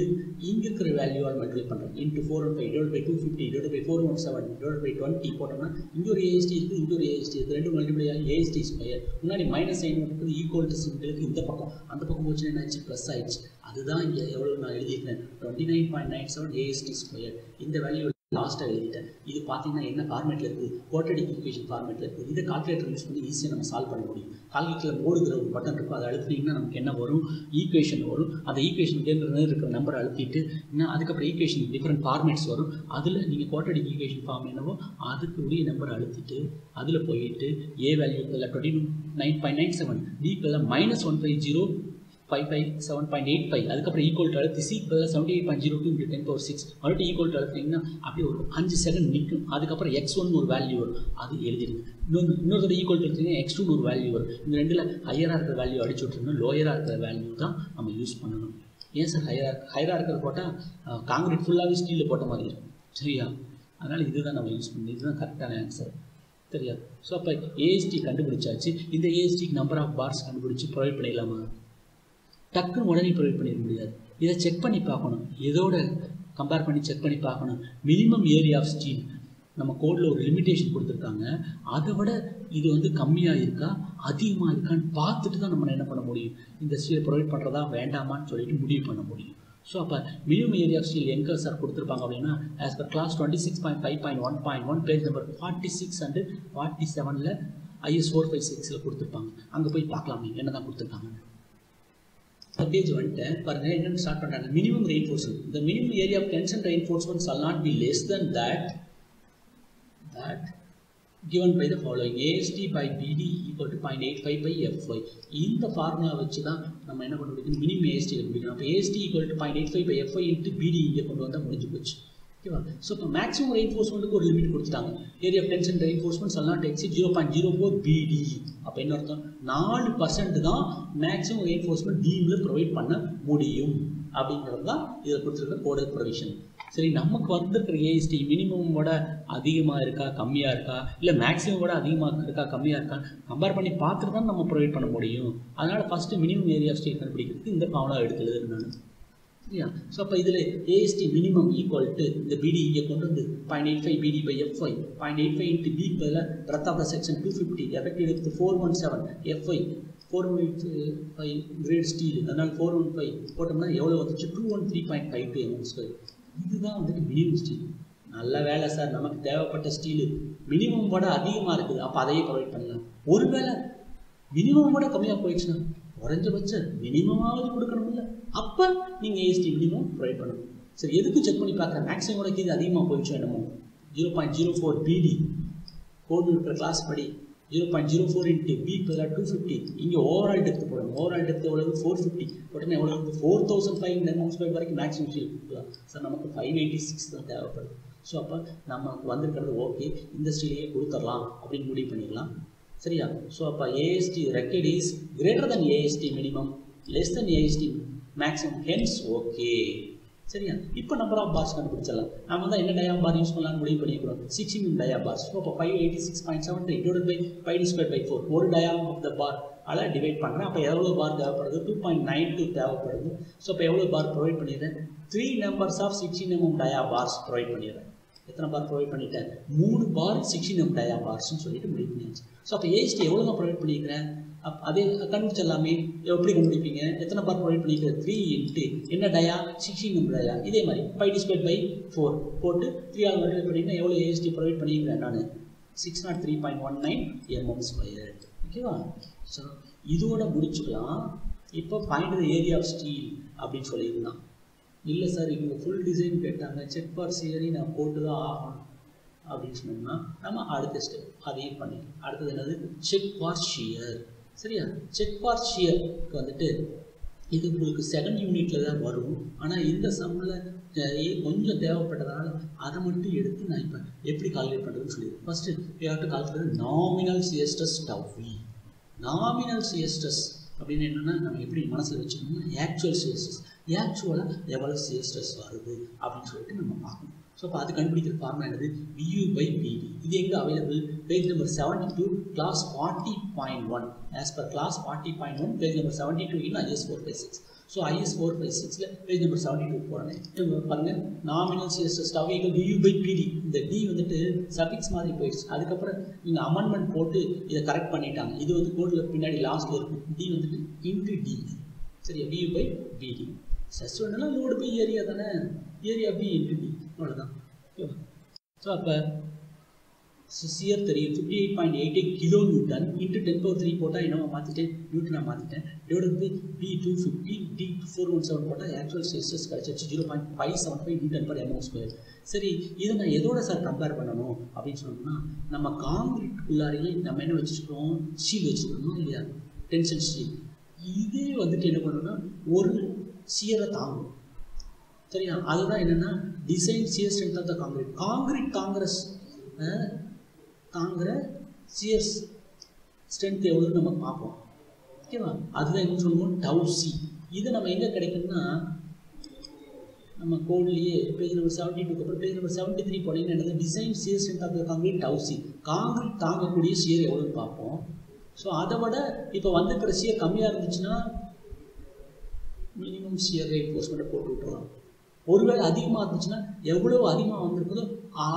இங்கே இருக்கிற வேல்யூவால் மல்டிப்ளை பண்ணுறோம் into four one five divide by two fifty divide by four one seven divide by twenty போட்டோம்னா இங்கே ஒரு ஏஎஸ்டி இருக்குது இங்கே ஒரு ஏஎஸ்டி இருக்குது ரெண்டு மல்டிப்ளை ஆகி ஏஎஸ்டி ஸ்கொயர் முன்னாடி மைனஸ் சைன் இருக்குது ஈக்குவல் டு சிம்பிளுக்கு இந்த பக்கம். அந்த பக்கம் போச்சுன்னா என்ன ஆச்சு ப்ளஸ் ஆயிடுச்சு. அதுதான் இங்கே எவ்வளோ நான் எழுதியிருக்கேன் twenty nine point nine seven A S T square இந்த வேல்யூ லாஸ்ட்டாக எழுதிட்டேன். இது பார்த்தீங்கன்னா என்ன ஃபார்மேட்டில் இருக்குது குவாட்ரடிக் ஈக்குவேஷன் ஃபார்மேட்டில் இருக்குது இதை கால்குலேட்டர் யூஸ் பண்ணி ஈஸியாக நம்ம சால்வ் பண்ண முடியும். கால்குலேட்டரில் ஓடுகிற ஒரு பட்டன் இருக்கும். அதை அழுத்தினீங்கன்னா நமக்கு என்ன வரும்? ஈக்குவேஷன் வரும். அந்த ஈக்குவேஷன் இருக்கிற நம்பரை அழுத்திட்டு இன்னும் அதுக்கப்புறம் ஈக்குவேஷன் டிஃப்ரெண்ட் ஃபார்மேட்ஸ் வரும். அதில் நீங்கள் குவாட்ரடிக் ஈக்குவேஷன் ஃபார்ம் என்னவோ அதுக்கு உரிய நம்பரை அழுத்திட்டு அதில் போயிட்டு ஏ வேல்யூ இல்லை twenty nine point nine seven பிக்கு minus one five zero five five seven point eight five அதுக்கப்புறம் ஈக்குவல் டு அழுத்தி சி பதில் seventy eight point zero two into ten power six மறுபடியும் ஈக்குவல் டு அழுத்திங்கன்னா அப்படியே ஒரு அஞ்சு செகண்ட் நிற்கும் அதுக்கப்புறம் எக்ஸ் ஒன் ஒரு வேல்யூ வரும். அது எழுதிருங்க இன்னொன்று இன்னொரு தடவை ஈக்குவல் டு எடுத்தீங்கன்னா எக்ஸ் டூன்னு ஒரு வேல்யூ வரும். இந்த ரெண்டில் ஹையராக இருக்கிற வேல்யூ அடிச்சு விட்டுருந்தோம் லோயராக இருக்கிற வேல்யூ தான் நம்ம யூஸ் பண்ணணும். ஏன் சார் ஹையராக ஹையராக இருக்கிற போட்டால் காங்கிரீட் ஃபுல்லாகவே ஸ்டீலில் போட்ட மாதிரி இருக்கும். சரியா? அதனால் இதுதான் நம்ம யூஸ் பண்ணணும். இதுதான் கரெக்டான ஆன்சர் சரியா? ஸோ அப்போ ஏஎஸ்டி கண்டுபிடிச்சாச்சு. இந்த ஏஎஸ்டிக்கு நம்பர் ஆஃப் பார்ஸ் கண்டுபிடிச்சி ப்ரொவைட் பண்ணிடலாமா? டக்குன்னு உடனே ப்ரொவைட் பண்ணிட முடியாது. இதை செக் பண்ணி பார்க்கணும். இதோட கம்பேர் பண்ணி செக் பண்ணி பார்க்கணும். மினிமம் ஏரியா ஆஃப் ஸ்டீல் நம்ம கோடில் ஒரு லிமிட்டேஷன் கொடுத்துருக்காங்க. அதை விட இது வந்து கம்மியாக இருக்கா? அதிகமாக இருக்கான்னு பார்த்துட்டு தான் நம்ம என்ன பண்ண முடியும்? இந்த ஸ்டீல் ப்ரொவைட் பண்ணுறதா வேண்டாமான்னு சொல்லிட்டு முடிவு பண்ண முடியும். ஸோ அப்போ மினிமம் ஏரியா ஆஃப் ஸ்டீல் எங்கே சார் கொடுத்துருப்பாங்க அப்படின்னா as per clause twenty six point five point one point one page number forty six and forty செவனில் ஐஎஸ் ஃபோர் ஃபைவ் சிக்ஸில் கொடுத்துருப்பாங்க. அங்கே போய் பார்க்கலாமே. என்ன தான் கொடுத்துருக்காங்க. பேஜ் வந்துட்டேன் பாருங்க என்னென்னு ஸ்டார்ட் பண்ணுறாங்க மினிமம் ரெயின்ஃபோர்ஸ்மெண்ட் இந்த minimum area of tension reinforcement shall not be less than that that given by given by the following. AST by BD equal to 0.85 by FY இந்த ஃபார்முலா வச்சு தான் நம்ம என்ன பண்ண முடியும்? மினிமம் AST கண்டுபிடிக்கணும். அப்போ AST equal to 0.85 by FY into பிடி இங்கே கொண்டு வந்தால் முடிஞ்சு போச்சு. ஓகேவா ஸோ இப்போ மேக்ஸிமம் ரெயின்ஃபோர்ஸ்மெண்ட்டுக்கு ஒரு லிமிட் கொடுத்துட்டாங்க. Area of tension reinforcement shall not exceed zero point zero four B D அப்போ என்ன அர்த்தம்? நாலு பர்சன்ட் தான் மேக்ஸிமம் ரெயின்ஃபோர்ஸ்மெண்ட் பீமில் ப்ரொவைட் பண்ண முடியும். அப்படிங்கிறது தான் இதில் கொடுத்துருக்க கோடல் ப்ரொவிஷன் சரி நமக்கு வந்திருக்கிற ஏஎஸ்டி மினிமம் விட அதிகமாக இருக்கா கம்மியாக இருக்கா? இல்லை மேக்ஸிமம் விட அதிகமாக இருக்கா கம்மியாக இருக்கா? கம்பேர் பண்ணி பார்த்துட்டு தான் நம்ம ப்ரொவைட் பண்ண முடியும். அதனால் ஃபஸ்ட்டு மினிமம் ஏரியா ஸ்டே ஸ்டேட் கண்டுபிடிக்கிறதுக்கு இந்த பாவனாக எடுத்து நான். சரியா ஸோ அப்போ இதில் ஏஎஸ்டி மினிமம் ஈக்குவல் டு இந்த பிடி இங்கே கொண்டு வந்து point eight five B D by Y point eight five into B பதில் breadth of the section two fifty effect எடுத்து four one seven F Y four one five grade steel அதனால் four one five போட்டோம்னா எவ்வளோ வந்துச்சு? Two one three point five two M M square இதுதான் வந்துட்டு minimum steel நல்ல வேலை sir நமக்கு தேவைப்பட்ட ஸ்டீலு மினிமம் விட அதிகமாக இருக்குது. அப்போ அதையே ப்ரொவைட் பண்ணலாம். ஒருவேளை மினிமம் விட கம்மியாக போயிடுச்சுன்னா குறைஞ்சபட்சம் மினிமமாவது கொடுக்கணும்ல. அப்போ நீங்கள் ஏஎஸ்டி மினிமம் ப்ரொவைட் பண்ணணும் சரி எதுக்கு செக் பண்ணி பார்க்குறேன் மேக்ஸிமோட கீது அதிகமாக போயிடுச்சு என்னமோ? ஜீரோ பாயிண்ட் ஜீரோ ஃபோர் பிடி கோடு இருக்கிற கிளாஸ் படி zero point zero four into B பதிலாக டூ ஃபிஃப்டி இங்கே ஓவரால் டெப்த் போடணும் ஓவரால் டெப்த் எவ்வளவு ஃபோர் ஃபிஃப்டி உடனே எவ்வளவு? Four thousand five hundred most five வரைக்கும் மேக்ஸிமம் ஸ்டீல் கொடுக்கலாம் சார் நமக்கு ஃபைவ் நைன்ட்டி சிக்ஸ் தான் தேவைப்படுது. ஸோ அப்போ நமக்கு வந்திருக்கிறது ஓகே இந்த ஸ்டீலையே கொடுத்துடலாம் அப்படின்னு முடிவு பண்ணிடலாம். சரியா? ஸோ அப்போ A S T required is greater than A S T minimum less than A S T maximum hence okay சரியா? இப்போ நம்பர் ஆஃப் பார்ஸ் கண்டுபிடிச்சிடலாம். நம்ம தான் என்ன டயா பார் யூஸ் பண்ணலாம் முடிவு பண்ணிக்கிறோம் சிக்ஸ்டீன் டயா பார்ஸ் ஸோ இப்போ five eighty six point seven three divide by five square by four ஒரு டயா ஆஃப் த பார் அல டிவைட் பண்ணுறேன் அப்போ எவ்வளோ பார் தேவைப்படுது? டூ பாயிண்ட் நைன் டூ தேவைப்படுது. ஸோ அப்போ எவ்வளோ பார் ப்ரொவைட் பண்ணிடுறேன் three numbers of sixteen M M dia bars provide பண்ணிடுறேன் எத்தனை பார் ப்ரொவைட் பண்ணிட்டேன் மூணு பார் சிக்ஸ்டீன் எம் டயா பார்ஸ்னு சொல்லிட்டு முடிவு பண்ணியாச்சு. ஸோ அப்போ ஏஎஸ்டி எவ்வளோ தான் ப்ரொவைட் பண்ணியிருக்கிறேன்? அப் அதே கண்டுபிடிச்சிடலாமே எப்படி கண்டுபிடிப்பீங்க? எத்தனை பார் ப்ரொவைட் பண்ணிக்கிறது த்ரீ இன்ட்டு என்ன டயா சிக்ஸ்டீன் நம்பர் டயா இதே மாதிரி ஃபைவ் டிஸ்பைட் பை ஃபோர் போட்டு த்ரீ ஆல் மல்டிப்ளை பண்ணிங்கன்னா எவ்வளோ ஏஎஸ்டி ப்ரொவைட் பண்ணியிருக்கிறேன் நான்? Six naught three point one nine M M square ஓகேவா ஸோ இதோட முடிச்சுக்கலாம். இப்போ find the area of steel அப்படின்னு சொல்லியிருந்தான். இல்லை சார் இவங்க ஃபுல் டிசைன் கேட்டாங்க. செக் பார் சீரி நான் போட்டு தான் ஆகணும் அப்படின்னு சொன்னோம்னா நம்ம அடுத்த ஸ்டெப் அதையும் பண்ணிக்கலாம். அடுத்தது என்னது? செக் பார் ஷியர் சரியா? செக் ஃபார் ஷியருக்கு வந்துட்டு இது உங்களுக்கு செகண்ட் யூனிட்டில் தான் வரும். ஆனால் இந்த சம்மில் கொஞ்சம் தேவைப்பட்டதுனால அதை மட்டும் எடுத்து நான் இப்போ எப்படி கால்குலேட் பண்ணுறதுன்னு சொல்லியிருக்கேன் first you have to calculate nominal சிஎஸ்டஸ் tau v nominal சிஎஸ்டஸ் அப்படின்னு என்னென்னா நம்ம எப்படி மனசில் வச்சுக்கணும்னா ஆக்சுவல் சிஎஸ்டஸ் ஆக்சுவலாக எவ்வளோ சிஎஸ்டஸ் வருது அப்படின்னு சொல்லிட்டு நம்ம பார்க்கணும். ஸோ அப்போ அது கண்டுபிடிக்கிற ஃபார்முலா என்னது? வியூ பை பிடி இது எங்கே available page number seventy two class forty point one as per class forty point one page number seventy two in IS four five six so IS four five சிக்ஸில் page number seventy two போடுறேன் பாருங்கள் nominal CSS tau equal VU by BD இந்த D வந்துட்டு suffix மாதிரி போயிடுச்சு. அதுக்கப்புறம் நீங்கள் amendment போட்டு இதை கரெக்ட் பண்ணிட்டாங்க. இது வந்து கோடில் பின்னாடி லாஸ்ட்டில் இருக்கும். டி வந்துட்டு இன்ட்டு டி சரியா? வியூ பை பிடி சஸ் வேணாலும் லோடு பை ஏரியா தானே? ஏரியா பி இன்ட்டு டி அவ்வளோதான் ஸோ அப்போ சியர் தெரியும் fifty eight point eight eight kilo newton into ten power three போட்டால் என்னவோ மாற்றிட்டேன் நியூட்டனை மாற்றிட்டேன் divide by B two fifty D four one seven போட்டால் ஆக்சுவல் ஸ்ட்ரெஸ்ஸஸ் கிடச்சிருச்சு. Zero point five seven five newton per mm square சரி இதை நான் எதோட சார் கம்பேர் பண்ணணும்? அப்படின்னு சொன்னோம்னா நம்ம காங்கிரீட் உள்ளாரையே நம்ம என்ன வச்சுருக்கோம் ஸ்டீல் வச்சுருக்கோம் இல்லையா? டென்ஷன் ஸ்டீல் இதே வந்துட்டு என்ன பண்ணணும்னா ஒரு சியரை தாங்கும். சரியா? அதுதான் என்னென்னா design shear strength of the concrete concrete concrete தாங்குகிற shears strength எவ்வளோன்னு நம்ம பார்ப்போம். ஓகேவா அதுதான் என்ன சொல்லுவோம் டவுசி இது நம்ம எங்கே கிடைக்கும்னா நம்ம கோட்லேயே பேஜ் நம்பர் செவன்டி டூக்கு அப்புறம் பேஜ் நம்பர் செவன்டி த்ரீ போனீங்கன்னா என்னது? Design shear strength of the concrete tau c concrete தாங்கக்கூடிய சியர் எவ்வளோன்னு பார்ப்போம். ஸோ அதை விட இப்போ வந்துக்கிற சியர் கம்மியாக இருந்துச்சுன்னா மினிமம் சியர் என்ஃபோர்ஸ்மெண்ட்டை போட்டு விட்டுறலாம் ஒருவேளை அதிகமாக இருந்துச்சுன்னா எவ்வளோ அதிகமாக வந்திருக்குதோ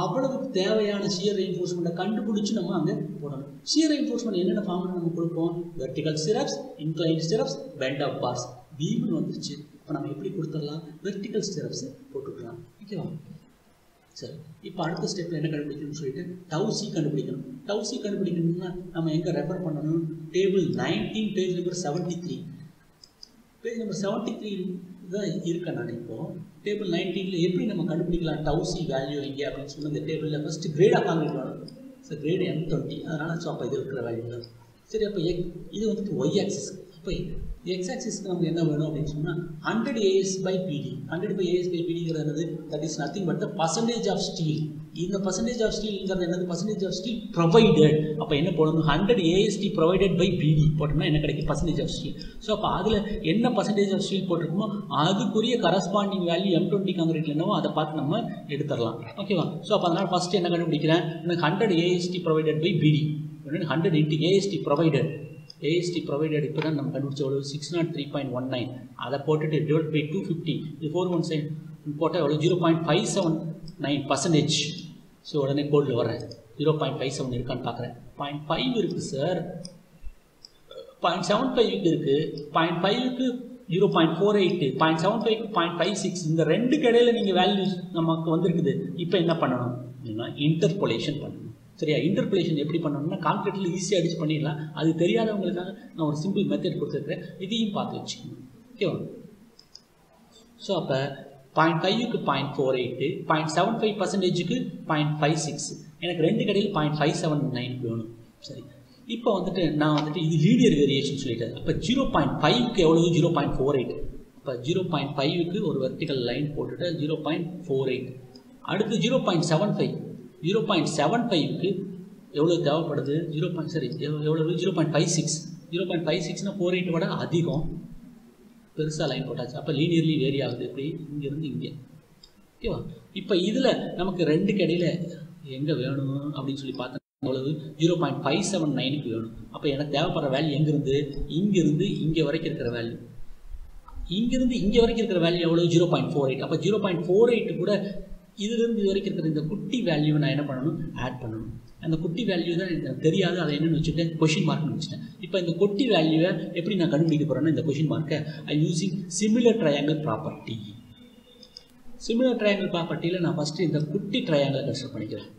அவ்வளவுக்கு தேவையான சியர் என்ஃபோர்ஸ்மெண்ட்டை கண்டுபிடிச்சி நம்ம அங்கே போடணும். சியர் என்ஃபோர்ஸ்மெண்ட் என்னென்ன ஃபார்மில் நம்ம கொடுப்போம்? Vertical stirrups incline stirrups bent of bars பீம்னு வந்துருச்சு. இப்போ நம்ம எப்படி கொடுத்துடலாம்? வெர்டிகல் சிரப்ஸ் போட்டுக்கலாம் ஓகேவா சரி. இப்போ அடுத்த ஸ்டெப்பில் என்ன கண்டுபிடிக்கணும்னு சொல்லிட்டு டவுசி கண்டுபிடிக்கணும். டவுசி கண்டுபிடிக்கணும்னா நம்ம எங்கே ரெஃபர் பண்ணணும்? Table nineteen page number seventy three page number seventy three தான் இருக்கேன் நான் இப்போது டேபிள் நைன்டீனில் எப்படி நம்ம கண்டுபிடிக்கலாம் டவுசி வேல்யூ எங்கே அப்படின்னு சொல்லி இந்த டேபிளில் ஃபஸ்ட்டு கிரேடாக காங்கிரீட் வேணும் ஸோ கிரேடு எம் டுவெண்ட்டி அதனால் ஸோ அப்போ இது இருக்கிற வேல்யூ தான். சரி அப்போ எக் இது வந்துட்டு ஒய் ஆக்சிஸ் அப்போ எக்ஸ் ஆக்சிஸ்க்கு நமக்கு என்ன வேணும் அப்படின்னு சொன்னால் hundred AS by BD hundred by AS by பிடிங்கிறது that is nothing but the percentage of steel இந்த பர்சன்டேஜ் ஆஃப் ஸ்டீல்ங்கிறது என்னது? பர்சன்டேஜ் ஆஃப் ஸ்டீல் ப்ரொவைடட் அப்போ என்ன போடணும்? ஹண்ட்ரட் ஏஎஸ்டி ப்ரொவைடட் பை பிடி போட்டோம்னா என்ன கிடைக்கும்? பர்சன்டேஜ் ஆஃப் ஸ்டீல் ஸோ அப்போ அதில் என்ன பர்சன்டேஜ் ஆஃப் ஸ்டீல் போட்டிருக்குமோ அதுக்குரிய கரஸ்பாண்டிங் வேல்யூ எம் டுவெண்ட்டி காங்கிரீட்ல என்னவோ அதை பார்த்து நம்ம எடுத்துடலாம். ஓகேவா ஸோ அப்போ அதனால் ஃபஸ்ட்டு என்ன கண்டுபிடிக்கிறேன்? எனக்கு hundred AST provided by BD hundred into AST provided AST provided இப்போ தான் நம்ம கண்டுபிடிச்ச எவ்வளோ six nought three point one nine அதை போட்டுட்டு டிவைட் பை டூ ஃபிஃப்டி இது ஃபோர் ஒன் சைன் போட்டால் எவ்வளோ zero point five seven nine percentage so உடனே கோடில் வரேன் ஜீரோ பாயிண்ட் ஃபைவ் செவன் இருக்கான்னு பார்க்குறேன் பாயிண்ட் ஃபைவ் இருக்குது சார் பாயிண்ட் செவன் ஃபைவ்க்கு இருக்குது பாயிண்ட் ஃபைவ்க்கு zero point four eight point seven five point five six இந்த ரெண்டு கடையில் நீங்கள் வேல்யூஸ் நமக்கு வந்திருக்குது. இப்போ என்ன பண்ணணும்? அப்படின்னா இன்டர்பொலேஷன் பண்ணணும். சரியா? இன்டர்பிளேஷன் எப்படி பண்ணணும்னா கால்குலேட்டரில் ஈஸியாக அடிச்சு பண்ணிடலாம். அது தெரியாதவங்களுக்காக நான் ஒரு சிம்பிள் மெத்தட் கொடுத்துருக்கேன் இதையும் பார்த்து வச்சுக்கணும் ஓகேவா ஸோ அப்போ பாயிண்ட் ஃபைவ்க்கு point four eight point seven five பர்சன்டேஜுக்கு பாயிண்ட் ஃபைவ் சிக்ஸ் எனக்கு ரெண்டு கடையில் பாயிண்ட் ஃபைவ் செவன் நைன் வேணும். சரி. இப்போ வந்துட்டு நான் வந்துட்டு இது லீனியர் வேரியேஷன் சொல்லிட்டேன். அப்போ ஜீரோ பாயிண்ட் ஃபைவ்க்கு எவ்வளவு? ஜீரோ பாயிண்ட் ஃபோர் எயிட் இப்போ ஜீரோ பாயிண்ட் ஃபைவ்க்கு ஒரு வெர்டிக்கல் லைன் போட்டுட்டு ஜீரோ பாயிண்ட் ஃபோர் எயிட் அடுத்து zero point seven five zero point seven ஃபைவ்க்கு எவ்வளோ தேவைப்படுது? ஜீரோ பாயிண்ட் சரி எவ்வளவு? Zero point five six zero point five சிக்ஸ்னால் four eight விட அதிகம். பெருசாக லைன் போட்டாச்சு. அப்போ லீனியர்லி வேரி ஆகுது. எப்படி இங்கேருந்து இங்கே. ஓகேவா இப்போ இதில் நமக்கு ரெண்டு கடையில் எங்கே வேணும் அப்படின்னு சொல்லி பார்த்தா அவ்வளவு ஜீரோ பாயிண்ட் ஃபைவ் செவன் நைனுக்கு வேணும். அப்போ எனக்கு தேவைப்படுற வேல்யூ எங்கேருந்து? இங்கேருந்து இங்கே வரைக்கும் இருக்கிற வேல்யூ இங்கேருந்து இங்கே வரைக்கும் இருக்கிற வேல்யூ எவ்வளோ ஜீரோ பாயிண்ட் ஃபோர் எயிட் அப்போ ஜீரோ பாயிண்ட் ஃபோர் எயிட் கூட இதுலேருந்து இது வரைக்கும் இருக்கிற இந்த குட்டி வேல்யூவை நான் என்ன பண்ணணும்? ஆட் பண்ணணும். அந்த குட்டி வேல்யூ தான் எனக்கு தெரியாது. அதை என்னென்னு வச்சுட்டேன் கொஷின் மார்க்னு வச்சுட்டேன். இப்போ இந்த குட்டி வேல்யூவை எப்படி நான் கண்டுபிடிக்க போகிறேன்னா இந்த கொஷின் மார்க்கை ஐ using similar triangle property similar triangle ப்ராப்பர்ட்டியில் நான் ஃபஸ்ட்டு இந்த குட்டி ட்ரையாங்கிளை கன்சிடர் பண்ணிக்கிறேன்.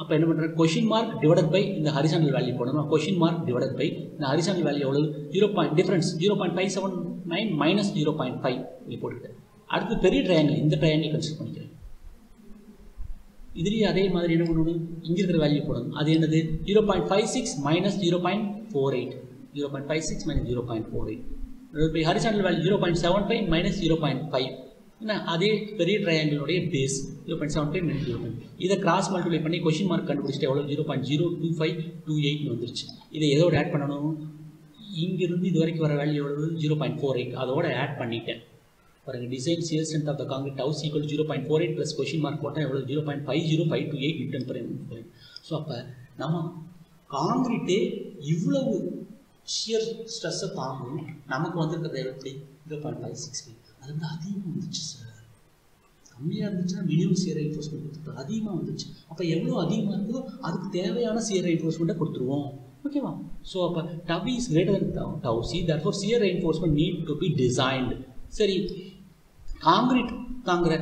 அப்போ என்ன பண்ணுறேன் கொஷின் மார்க் டிவைட் பை இந்த ஹரிசானல் வேல்யூ போடணும். கொஷின் மார்க் டிவைட் பை இந்த ஹரிசானல் வேல்யூ எவ்வளோ zero point difference zero point five seven nine minus zero point five போட்டுக்கிட்டேன். அடுத்து பெரிய ட்ரையாங்கிள் இந்த ட்ரையாங்கிள் கன்சிடர் பண்ணிக்கிறேன். இதுலேயும் அதே மாதிரி என்ன பண்ணணும் இங்கே இருக்கிற வேல்யூ போடணும் அது என்னது zero point five six minus zero point four eight zero point five six minus zero point four eight இப்போ horizontal value zero point seven five minus zero point five என்ன அதே பெரிய ட்ரையாங்கிளுடைய base zero point seven five minus zero point இதை cross multiply பண்ணி question mark கண்டுபிடிச்சிட்டு எவ்வளோ zero point zero two five two எயிட்னு வந்துருச்சு இதை எதோட ஆட் பண்ணணும் இங்கிருந்து இது வரைக்கும் வர வேல்யூ எவ்வளவு ஜீரோ பாயிண்ட் ஃபோர் எயிட் அதோட ஆட் பண்ணிட்டேன் பாருங்க design shear strength of the concrete house equal zero point four eight plus question mark போட்டால் எவ்வளோ zero point five zero five two eight newton per mm so அப்போ நம்ம காங்கிரீட்டே இவ்வளவு shear ஸ்ட்ரெஸ்ஸை தாங்கும். நமக்கு வந்திருக்கிறது எப்படி zero point five six five அது வந்து அதிகமாக வந்துச்சு சார் கம்மியாக இருந்துச்சுன்னா மினிமம் சியர் என்ஃபோர்ஸ்மெண்ட் கொடுத்துருவோம் அதிகமாக வந்துச்சு. அப்போ எவ்வளோ அதிகமாக இருக்குதோ அதுக்கு தேவையான சியர் என்ஃபோர்ஸ்மெண்ட்டை கொடுத்துருவோம். ஓகேவா ஸோ அப்போ tau is greater than tau c C therefore shear enforcement need to be designed சரி காங்கிரீட் தாங்கிற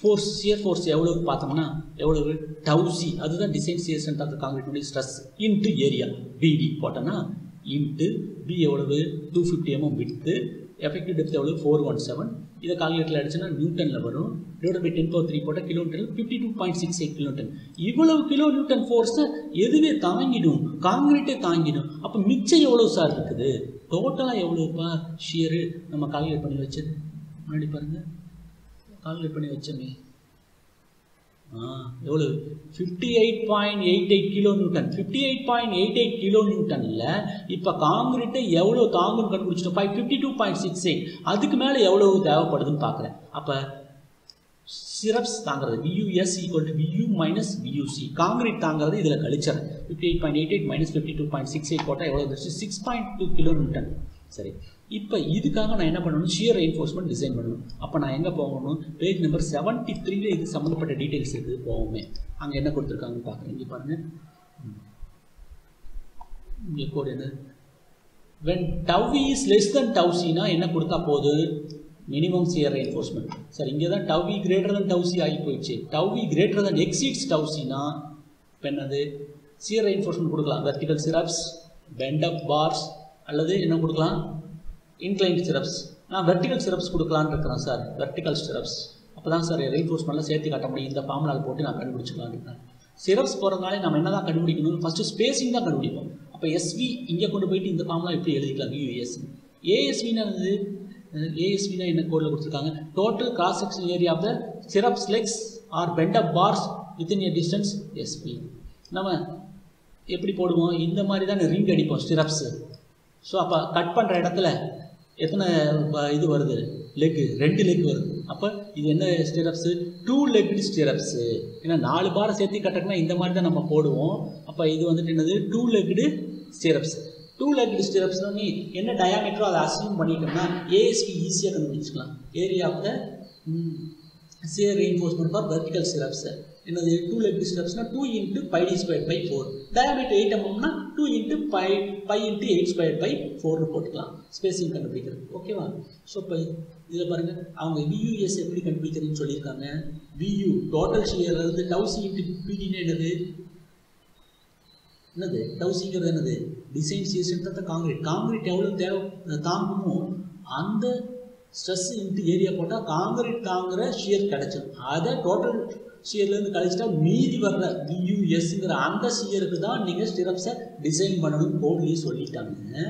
ஃபோர்ஸ் சியர் ஃபோர்ஸ் எவ்வளோ பார்த்தோம்னா எவ்வளவு டவுசி அதுதான் design shear centre of stress into area BD போட்டோன்னா இன்ட்டு பி எவ்வளவு? டூ ஃபிஃப்டி எம்எம் விடுத்து effective depth எவ்வளவு? ஃபோர் ஒன் செவன் இதை கால்குலேட்டரில் அடிச்சுன்னா நியூட்டனில் வரும். Divide by ten power three போட்டால் kilometre fifty two point six eight kilo இவ்வளவு கிலோ நியூட்டன் ஃபோர்ஸை எதுவே தாங்கிடும். காங்கிரீட்டே தாங்கிடும். அப்போ மிச்சம் எவ்வளோ சார் இருக்குது? டோட்டலாக எவ்வளோப்பா ஷியரு நம்ம கால்குலேட் பண்ணி வச்சது முன்னாடி பாருங்கள் கால்குலேட் பண்ணி வச்சோமே. ஆ எவ்வளோ fifty eight point eight eight kilo newton fifty eight point eight eight kilo நியூட்டனில் இப்போ காங்கிரீட்டை எவ்வளோ தாங்குன்னு கண்டுபிடிச்சிட்டோம்? Five fifty two point six eight அதுக்கு மேலே எவ்வளோ தேவைப்படுதுன்னு பார்க்குறேன் அப்போ stirrups தாங்கிறது. VUS equal to VU minus VUC concrete தாங்கிறது இதில் கழிச்சிடறேன். Fifty eight point eight eight minus fifty two point six eight போட்டால் எவ்வளோ six point two kilo newton சரி. இப்போ இதுக்காக நான் என்ன பண்ணணும்? ஷியர் ரெயின்ஃபோர்ஸ்மெண்ட் டிசைன் பண்ணணும். அப்போ நான் எங்கே போகணும்? பேஜ் நம்பர் செவன்ட்டி த்ரீல இது சம்மந்தப்பட்ட டீட்டெயில்ஸ் இருக்குது போவோமே அங்கே என்ன கொடுத்துருக்காங்கன்னு பார்க்குறேன் இங்கே பாருங்கள் இங்கே கோடு என்ன? When tau is less then டவுசினா என்ன கொடுத்தா போகுது மினிமம் சியர் ரெயின்ஃபோர்ஸ்மெண்ட் சார் இங்கே தான் டவ் இ கிரேட்டர் தன் டவுசி ஆகி போயிடுச்சு. Tau e greater than exceeds டவுசினா இப்போ என்னது? சியர் ரெயின்ஃபோர்ஸ்மெண்ட் கொடுக்கலாம். Vertical stirrups bent up bars அல்லது என்ன கொடுக்கலாம்? இன்க்ளைன் சிரப்ஸ் நான் வெர்டிகல் சிரப்ஸ் கொடுக்கலான்னு இருக்கிறேன் சார் வெர்டிகல் சிரப்ஸ் அப்போ தான் சார் ரெயின்ஃபோர்ஸ்மெண்ட்டில் சேர்த்து காட்ட முடியும். இந்த ஃபார்முலாவில் போட்டு நான் கண்டுபிடிச்சிக்கலான்னு இருக்கேன் சிரப்ஸ் போகிறதுனால நம்ம என்ன தான் கண்டுபிடிக்கணும்? ஃபஸ்ட்டு ஸ்பேசிங் தான் கண்டுபிடிப்போம். அப்போ எஸ்வி இங்கே கொண்டு போயிட்டு இந்த ஃபார்முலா எப்படி எழுதிக்கலாம்? யூஎஸ் ஏஎஸ்வின்னு என்னது? ஏஎஸ்வினா என்ன கோடில் கொடுத்துருக்காங்க? Total cross section area of the stirrups legs are bent up bars within a distance SP நம்ம எப்படி போடுவோம்? இந்த மாதிரி தான் ரிங் அடிப்போம் ஸ்டிரப்ஸு ஸோ அப்போ கட் பண்ணுற இடத்துல எத்தனை இது வருது? லெக்கு ரெண்டு லெக் வருது. அப்போ இது என்ன ஸ்டிரப்ஸு டூ லெக்டு ஸ்டிரப்ஸு ஏன்னா நாலு பாரை சேர்த்து கட்டக்குனா இந்த மாதிரி தான் நம்ம போடுவோம். அப்போ இது வந்துட்டு என்னது? Two legged stirrups two legged stirrups நீ என்ன டயாமீட்டரோ அதை அசியூம் பண்ணிட்டோம்னா ஏஎஸ்பி ஈஸியாக கண்டுபிடிச்சிக்கலாம். Area of the shear reinforcement for vertical stirrups என்னது two leg ஸ்டெப்ஸ்னா two into pi D square by four diameter eight எம்எம்னா two into pi pi into eight square by ஃபோர்னு போட்டுக்கலாம். Spacing கண்டுபிடிக்கிறது ஓகேவா ஸோ இப்போ இதில் பாருங்கள் அவங்க வியூஎஸ் எப்படி கண்டுபிடிக்கிறதுன்னு சொல்லியிருக்காங்க. வியூ டோட்டல் ஷியர் இருந்து டவுசி இன்ட்டு பிடின்னு என்னது? என்னது? டவுசிங்கிறது என்னது? டிசைன் சிஎஸ்ன்றது காங்கிரீட் காங்கிரீட் எவ்வளோ தேவை தாங்குமோ அந்த ஸ்ட்ரெஸ் இன்ட்டு ஏரியா போட்டால் காங்கிரீட் தாங்குகிற ஷியர் கிடச்சிடும் அதை டோட்டல் ஷியர்லேருந்து கழிச்சிட்டா மீதி வர்ற வியூஎஸ்ங்கிற அந்த ஷியருக்கு தான் நீங்கள் ஸ்டிரப்ஸை டிசைன் பண்ணணும் கோட்லேயே சொல்லிட்டாங்க.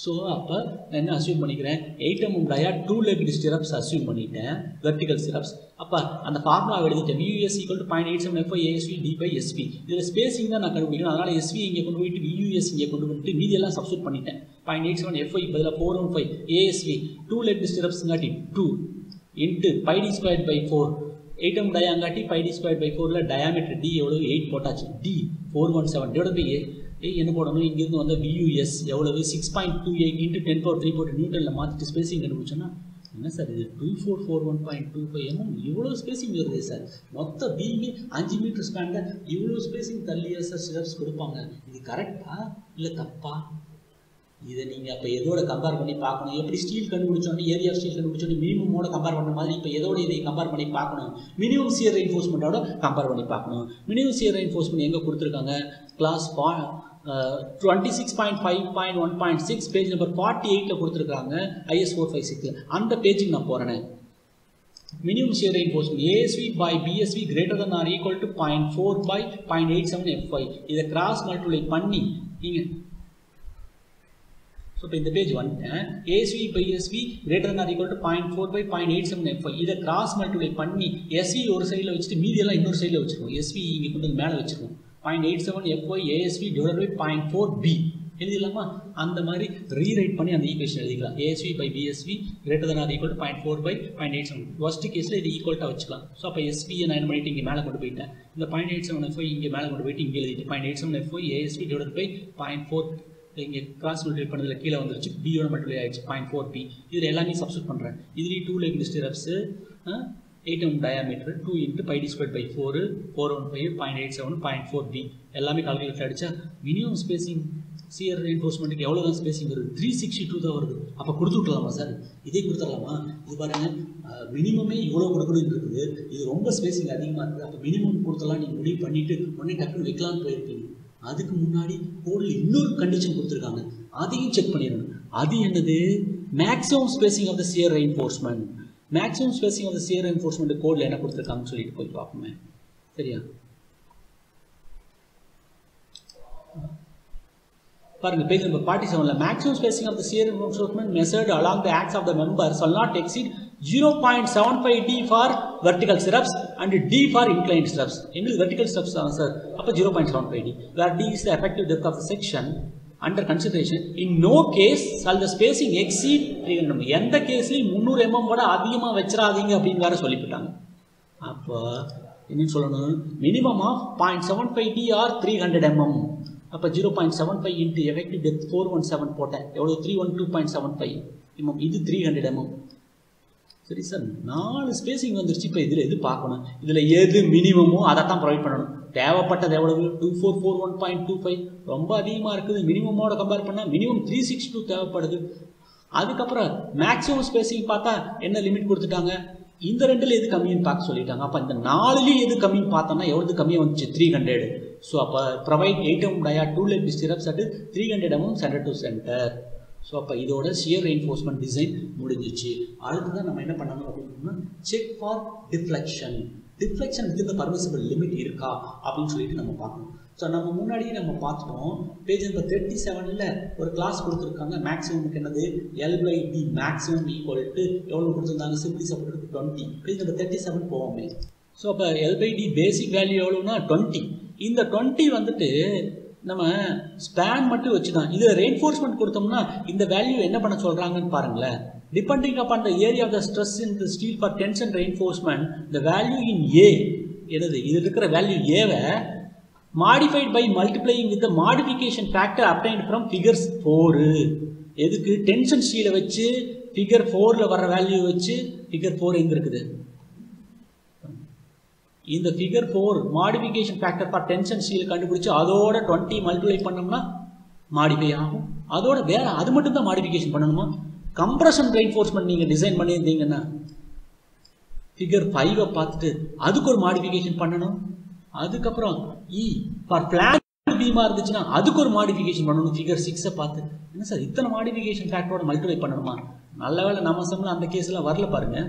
ஸோ அப்போ நான் என்ன அசியூம் பண்ணிக்கிறேன்? Eight mm dia two leg stirrups assume பண்ணிட்டேன். வெர்டிகல் சிரப்ஸ் அப்போ அந்த ஃபார்முலா எழுதிட்டேன் VUS equal to point eight seven F ASV D by SP இதில் ஸ்பேசிங் தான் நான் கண்டுபிடிக்கணும். அதனால் எஸ்வி இங்கே கொண்டு போயிட்டு வியூஎஸ் இங்கே கொண்டு வந்துட்டு மீதி எல்லாம் சப்ஸ்டியூட் பண்ணிட்டேன். பாயிண்ட் எயிட் செவன் எஃப்ஐ பதிலாக four one five ASV two leg ஸ்டிரப்ஸ்ங்காட்டி two into pi D square by four eight M டயாங்காட்டி five D square by ஃபோரில் டயாமீட்டர் டி எவ்வளவு? எயிட் போட்டாச்சு. D four one seven divide by என்ன போடணும்? இங்கேருந்து வந்த VUS எவ்வளவு? Six point two eight into ten power three போட்டு நியூட்டனில் மாற்றிட்டு ஸ்பேசிங் கண்டுபிடிச்சோன்னா என்ன சார் இது? Two four four one point two five mm இவ்வளோ ஸ்பேசிங் வருது சார். மொத்த பீமே அஞ்சு மீட்டர் ஸ்பேண்டில் இவ்வளோ ஸ்பேசிங் தள்ளியா சார் ஸ்டெப்ஸ் கொடுப்பாங்க. இது கரெக்டா இல்லை தப்பா? இதை நீங்கள் அப்போ எதோட கம்பேர் பண்ணி பார்க்கணும்? எப்படி ஸ்டீல் கண்டுபிடிச்சோன்னே ஏரியா ஸ்டீல் கண்டுபிடிச்சோன்னே மினிமமோட கம்பேர் பண்ண மாதிரி இப்போ எதோட இதை கம்பேர் பண்ணி பார்க்கணும்? மினிமம் சியர் ரெயின்ஃபோர்ஸ்மெண்ட்டோட கம்பேர் பண்ணி பார்க்கணும். மினிமம் சியர் ரெயின்ஃபோர்ஸ்மெண்ட் எங்கே கொடுத்துருக்காங்க? கிளாஸ் பா twenty six point five point one point six page number forty எயிட்டில் கொடுத்துருக்காங்க ஐஎஸ் ஃபோர் ஃபைவ் சிக்ஸில் அந்த பேஜுக்கு நான் போகிறேன் minimum share reinforcement ASV by BSV greater than or equal to point four by point eight seven F five இதை cross multiply பண்ணி நீங்கள் ஸோ இப்போ இந்த பேஜ் வந்துட்டேன். ASV by SV greater than equal to point four by point eight seven F இதை cross multiply பண்ணி SV ஒரு சைடில் வச்சுட்டு மீதி எல்லாம் இன்னொரு சைடில் வச்சுருக்கோம் எஸ்வி இங்கே கொண்டு வந்து மேலே வச்சுருக்கோம் point eight seven FY ASV divide by point four B எழுதிடலாமா? அந்த மாதிரி ரீரைட் பண்ணி அந்த ஈக்குவேஷன் எழுதிக்கலாம். ASV by BSV greater than or equal to point four by point eight seven first கேஸில் இது ஈக்குவல்ட்டாக வச்சுக்கலாம். ஸோ அப்போ எஸ்வி நான் என்ன பண்ணிட்டு இங்கே மேலே கொண்டு போயிட்டேன். இந்த பாயிண்ட் எயிட் செவன் எஃப்ஒய் இங்கே மேலே கொண்டு போயிட்டு இங்கே எழுதிட்டு point eight seven FY ASV divide by point four இங்கே கிராஸ் மல்டிப்ளை பண்ணதில் கீழே வந்துருச்சு. பியோட மல்டிப்ளை ஆயிடுச்சு. பாயிண்ட் ஃபோர் பி இதில் எல்லாமே சப்ஸ்டியூட் பண்ணுறேன் இதுலேயும் two leg stirrups eight M diameter two into pi D square by four four one five point eight seven point four B எல்லாமே கால்குலேட்டர் அடிச்சா மினிமம் ஸ்பேசிங் சிஆர் என்ஃபோர்ஸ்மெண்ட்டுக்கு எவ்வளோ தான் ஸ்பேசிங் வருது? த்ரீ சிக்ஸ்டி டூ தான் வருது. அப்போ கொடுத்து விட்டுலாமா சார் இதே கொடுத்துடலாமா? இது பாருங்கள் மினிமமே இவ்வளோ கொடுக்கணும் இருக்குது. இது ரொம்ப ஸ்பேசிங் அதிகமாக இருக்குது. அப்போ மினிமம் கொடுத்தலாம் நீங்கள் முடிவு பண்ணிவிட்டு உடனே டக்குன்னு வைக்கலான்னு போயிருக்கீங்க. அதுக்கு முன்னாடி கோடில் இன்னொரு கண்டிஷன் கொடுத்துருக்காங்க. அதையும் செக் பண்ணிடணும். அது என்னது? Maximum spacing of the shear reinforcement maximum spacing of the shear reinforcement கோடில் என்ன கொடுத்துருக்காங்கன்னு சொல்லிட்டு போய் பார்ப்போமே. சரியா? பாருங்க பேஜ் நம்பர் ஃபார்ட்டி செவன்ல maximum spacing of the shear reinforcement measured along the axis of the member shall not exceed zero point seven five D for vertical for and D for vertical stirrups answer vertical stirrups தான் sir அப்போ zero point seven depth D the D is consideration. Effective no of shall section under exceed in case the three hundred எந்த கேஸ்லையும் முந்நூறு MM விட அதிகமாக வச்சிடாதீங்க அப்படின்னு வேற சொல்லிவிட்டாங்க அப்போ என்னன்னு சொல்லணும் minimum of point seven five D or three hundred mm அப்போ zero point seven five into effective depth four one seven போட்டேன் எவ்வளோ three one two point seven five mm இது த்ரீ ஹண்ட்ரட் எம்எம் சரி சார் நாலு spacing வந்துருச்சு. இப்போ இதில் எது பார்க்கணும்? இதில் எது மினிமமோ அதை தான் ப்ரொவைட் பண்ணணும். தேவைப்பட்டது எவ்வளவு? Two four four one point two five ரொம்ப அதிகமாக இருக்குது. மினிமமோட கம்பேர் பண்ணால் மினிமம் த்ரீ சிக்ஸ் டூ தேவைப்படுது. அதுக்கப்புறம் மேக்ஸிமம் ஸ்பேசிங் பார்த்தா என்ன லிமிட் கொடுத்துட்டாங்க? இந்த ரெண்டில் எது கம்மின்னு பார்க்க சொல்லிட்டாங்க. அப்போ இந்த நாலுலேயும் எது கம்மின்னு பார்த்தோம்னா எவ்வளவு கம்மியாக வந்துச்சு? த்ரீ ஹண்ட்ரட் ஸோ அப்போ provide eight m dia two leg stirrups at three hundred mm center to center so அப்போ இதோட சியர் ரெயின்ஃபோர்ஸ்மெண்ட் டிசைன் முடிஞ்சிச்சு. அடுத்ததான் நம்ம என்ன பண்ணணும் அப்படின்னா check for deflection deflection with இந்த பர்மிசிபிள் லிமிட் இருக்கா அப்படின்னு சொல்லிட்டு நம்ம பார்க்கணும். ஸோ நம்ம முன்னாடியே நம்ம பார்த்துட்டோம் பேஜ் நம்பர் தேர்ட்டி செவனில் ஒரு கிளாஸ் கொடுத்துருக்காங்க. மேக்ஸிமம்க்கு என்னது? L by D maximum equal to எவ்வளோ கொடுத்துருந்தாங்க? Simply supported twenty page number thirty seven போவோமே. ஸோ அப்போ L by D basic value எவ்வளோன்னா twenty இந்த டுவெண்ட்டி வந்துட்டு நம்ம ஸ்பேன் மட்டும் வச்சு தான் இதில் ரெயின்ஃபோர்ஸ்மெண்ட் கொடுத்தோம்னா இந்த வேல்யூ என்ன பண்ண சொல்கிறாங்கன்னு பாருங்களேன். Depending upon the area of the stress in the steel for tension reinforcement the value in a என்னது? இதில் இருக்கிற வேல்யூ ஏவை modified by multiplying with modification factor obtained from figures four எதுக்கு? டென்ஷன் ஸ்டீலை வச்சு ஃபிகர் ஃபோரில் வர வேல்யூ வச்சு ஃபிகர் ஃபோர் எங்கே இருக்குது? இந்த figure four modification factor for tension steel கண்டுபிடிச்சி அதோட டுவெண்ட்டி மல்டிப்ளை பண்ணோம்னா மாடிஃபை ஆகும். அதோட வேற அது மட்டும் தான் மாடிஃபிகேஷன் பண்ணணுமா கம்ப்ரஷன் ரெயின்ஃபோர்ஸ்மெண்ட் நீங்கள் டிசைன் பண்ணியிருந்தீங்கன்னா ஃபிகர் ஃபைவை பார்த்துட்டு அதுக்கு ஒரு மாடிஃபிகேஷன் பண்ணணும். அதுக்கப்புறம் இ ஃபார் பிளான் பீமா இருந்துச்சுன்னா அதுக்கு ஒரு மாடிஃபிகேஷன் பண்ணணும். ஃபிகர் சிக்ஸை பார்த்து என்ன சார் இத்தனை மாடிஃபிகேஷன் ஃபேக்டரோட மல்டிப்ளை பண்ணணுமா? நல்ல வேளை நம்ம சம்மில் அந்த கேஸ்லாம் வரல பாருங்கள்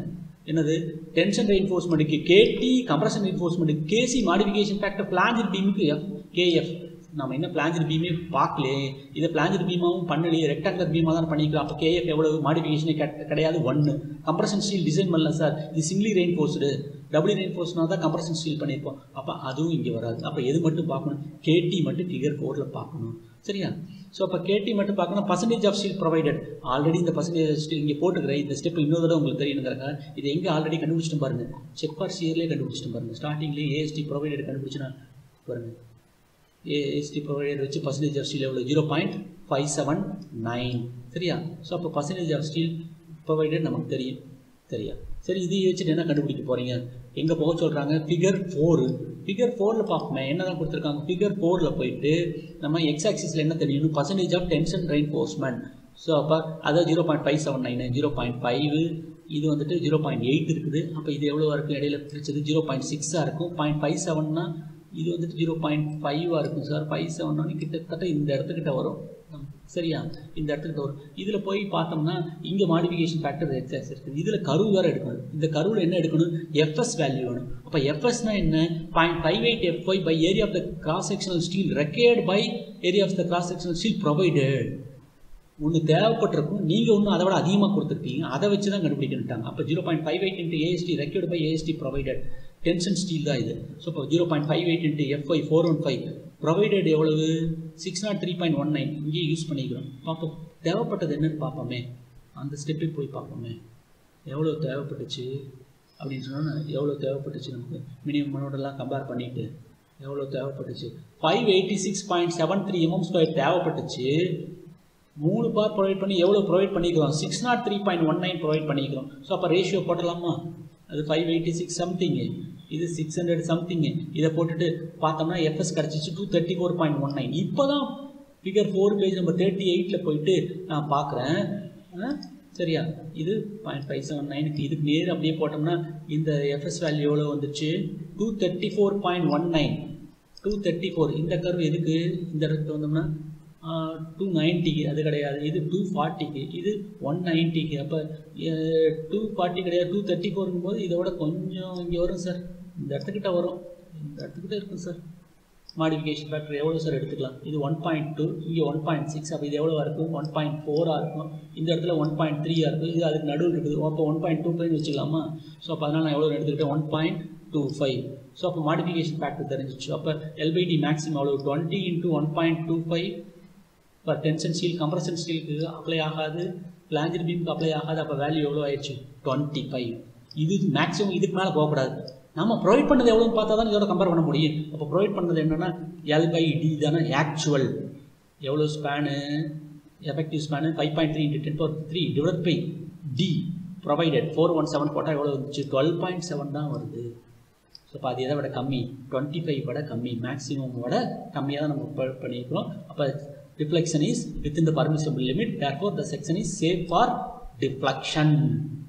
என்னது? டென்ஷன் ரெயின்ஃபோர்ஸ்மெண்ட்டுக்கு கேடி கம்ப்ரஷன் ரெயின்ஃபோர்ஸ்மெண்ட்டுக்கு கேசி மாடிஃபிகேஷன் ஃபேக்டர் பிளான்ஜர் பீமுக்கு எஃப் கேஎஃப் நம்ம என்ன பிளான்ஜர் பீமே பார்க்கலையே இதை பிளான்ஜர் பீமாவும் பண்ணலையே. ரெக்டாங்குலர் பீமாக தான் பண்ணிக்கலாம். அப்போ கேஎஃப் எவ்வளவு? மாடிஃபிகேஷனே கிடையாது. ஒன்று கம்ப்ரஷன் ஸ்டீல் டிசைன் பண்ணல சார் இது சிங்கிளி ரெயின்ஃபோர்ஸ்டு டபுள் ரெயின்ஃபோர்ஸ்னால் தான் கம்ப்ரஷன் ஸ்டீல் பண்ணியிருப்போம். அப்போ அதுவும் இங்கே வராது. அப்போ எது மட்டும் பார்க்கணும்? கேடி மட்டும் ஃபிகர் ஃபோரில் பார்க்கணும். சரியா? ஸோ அப்போ கேடி மட்டும் பார்க்கணும். Percentage of steel provided already இந்த பர்சன்டேஜ் ஸ்டீல் இங்கே போட்டுக்கிறேன் இந்த ஸ்டெப் இன்னொரு தடவை உங்களுக்கு தெரியணுங்கிறாங்க இது எங்கே ஆல்ரெடி கண்டுபிடிச்சிட்டு பாருங்க. செக் ஃபார் சியர்லேயே கண்டுபிடிச்சிட்டு பாருங்க. ஸ்டார்டிங்லேயே ஏஎஸ்டி ப்ரொவைடட் கண்டுபிடிச்சினா பாருங்கள் ஏஎஸ்டி ப்ரொவைடட் வச்சு பர்சன்டேஜ் ஆஃப் ஸ்டீல் எவ்வளோ zero point five seven nine சரியா? ஸோ அப்போ பர்சன்டேஜ் ஆஃப் ஸ்டீல் ப்ரொவைடட் நமக்கு தெரியும். சரியா? சரி இதை வச்சுட்டு என்ன கண்டுபிடிக்க போகிறீங்க எங்கே போக சொல்கிறாங்க ஃபிகர் ஃபோரு ஃபிகர் ஃபோரில் பார்ப்போமே என்ன தான் கொடுத்துருக்காங்க ஃபிகர் ஃபோரில் போயிட்டு நம்ம எக்ஸ் ஆக்சிஸில் என்ன தெரியணும் percentage of tension reinforcement so அப்போ அதாவது zero point five seven nine zero point five இது வந்துட்டு ஜீரோ பாயிண்ட் எயிட் இருக்குது. அப்போ இது எவ்வளோ இருக்கும்? இடையில பிரிச்சது ஜீரோ பாயிண்ட் சிக்ஸாக இருக்கும். பாயிண்ட் ஃபைவ் செவன்னா இது வந்துட்டு ஜீரோ பாயிண்ட் ஃபைவாக இருக்கும் சார். ஃபைவ் செவன் கிட்டத்தட்ட இந்த இடத்துக்கிட்ட வரும். சரியா? இந்த இடத்துக்கு வரும் இதில் போய் பார்த்தோம்னா இங்கே மாடிஃபிகேஷன் ஃபேக்டர் எக்ஸாக்ஸ் இருக்குது. இதில் கருவு வேறு எடுக்கணும். இந்த கருவில் என்ன எடுக்கணும்? எஃப்எஸ் வேல்யூ வேணும். அப்போ எஃப்எஸ்னா என்ன? Point five eight F five by area of the cross sectional steel required by area of the cross sectional steel provided ஒன்று தேவைப்பட்டிருக்கும் நீங்கள் ஒன்றும் அதை விட அதிகமாக கொடுத்துருக்கீங்க. அதை வச்சு தான் கண்டுபிடிக்கணுட்டாங்க அப்போ zero point five eight into AST required by AST provided tension steel தான் இது. ஸோ இப்போ zero point five eight into FI four one five provided எவ்வளவு? Six nought three point one nine இங்கேயே யூஸ் பண்ணிக்கிறோம். பார்ப்போம். தேவைப்பட்டது என்னன்னு பார்ப்போமே. அந்த ஸ்டெப்புக்கு போய் பார்ப்போமே. எவ்வளோ தேவைப்பட்டுச்சு? அப்படின்னு சொன்னால் எவ்வளோ தேவைப்பட்டுச்சு நமக்கு? மினிமம் மனோடெல்லாம் கம்பேர் பண்ணிவிட்டு எவ்வளோ தேவைப்பட்டுச்சு? Five eighty six point seven three mm square தேவைப்பட்டுச்சு. மூணு பார் ப்ரொவைட் பண்ணி எவ்வளோ ப்ரொவைட் பண்ணிக்கிறோம்? Six nought three point one nine provide பண்ணிக்கிறோம். ஸோ அப்போ ரேஷியோ போட்டலாமா அது ஃபைவ் எயிட்டி சிக்ஸ் சம்திங்கு இது சிக்ஸ் ஹண்ட்ரட் சம்திங்கு இதை போட்டுட்டு பார்த்தோம்னா எஃப்எஸ் கிடச்சிச்சு two thirty four point one nine இப்போ தான் figure four page number thirty எயிட்டில் போயிட்டு நான் பார்க்குறேன். சரியா? இது பாயிண்ட் ஃபைவ் செவன் நைனுக்கு இதுக்கு நேர் அப்படியே போட்டோம்னா இந்த எஃப்எஸ் வேல்யூ எவ்வளோ வந்துச்சு? Two thirty four point one nine two thirty four இந்த கர்வ் எதுக்கு? இந்த இடத்துக்கு வந்தோம்னா டூ நைன்ட்டிக்கு அது கிடையாது. இது டூ ஃபார்ட்டிக்கு இது ஒன் நைன்ட்டிக்கு அப்போ டூ ஃபார்ட்டி கிடையாது. டூ தேர்ட்டி ஃபோருங்கும் போது இதோட கொஞ்சம் இங்கே வரும் சார் இந்த இடத்துக்கிட்ட வரும். இந்த இடத்துக்கிட்ட இருக்கும் சார் மாடிஃபிகேஷன் ஃபேக்டர் எவ்வளோ சார் எடுத்துக்கலாம். இது ஒன் பாயிண்ட் டூ இங்கே ஒன் பாயிண்ட் சிக்ஸ் அப்போ இது எவ்வளோ இருக்கும்? ஒன் பாயிண்ட் ஃபோராக இருக்கும். இந்த இடத்துல ஒன் பாயிண்ட் த்ரீயாக இருக்கும். இது அதுக்கு நடுவில் இருக்குது. அப்போ ஒன் பாயிண்ட் டூ ஃபைவ் வச்சுக்கலாமா? ஸோ அப்போ அதனால் நான் எவ்வளோ எடுத்துக்கிட்டேன்? One point two five so அப்போ மாடிஃபிகேஷன் ஃபேக்டர் தெரிஞ்சிச்சு. அப்போ எல்பிடி மேக்ஸிமம் அவ்வளோ twenty into one point two five இப்போ டென்ஷன் ஸ்டீல் கம்ப்ரஷன் ஸ்டீலுக்கு அப்ளை ஆகாது. பிளாஞ்சர் பீமுக்கு அப்ளை ஆகாது. அப்போ வேல்யூ எவ்வளோ ஆயிடுச்சு? டுவெண்ட்டி ஃபைவ் இது மேக்ஸிமம் இதுக்கு மேலே போகக்கூடாது. நம்ம ப்ரொவைட் பண்ணது எவ்வளோன்னு பார்த்தா தான் இதோட கம்பேர் பண்ண முடியும். அப்போ ப்ரொவைட் பண்ணது என்னென்னா எல் பை டி தானே ஆக்சுவல் எவ்வளோ span effective span five point three into ten power three divide by D provided four one seven போட்டால் எவ்வளோ வந்துச்சு? டுவெல் பாயிண்ட் செவன் தான் வருது. ஸோ இப்போ அது எதை விட கம்மி? டுவெண்ட்டி ஃபைவ் விட கம்மி. மேக்ஸிமம் விட கம்மியாக தான் நம்ம பண்ணியிருக்கிறோம். அப்போ deflection is within the permissible limit. Therefore the section is safe for deflection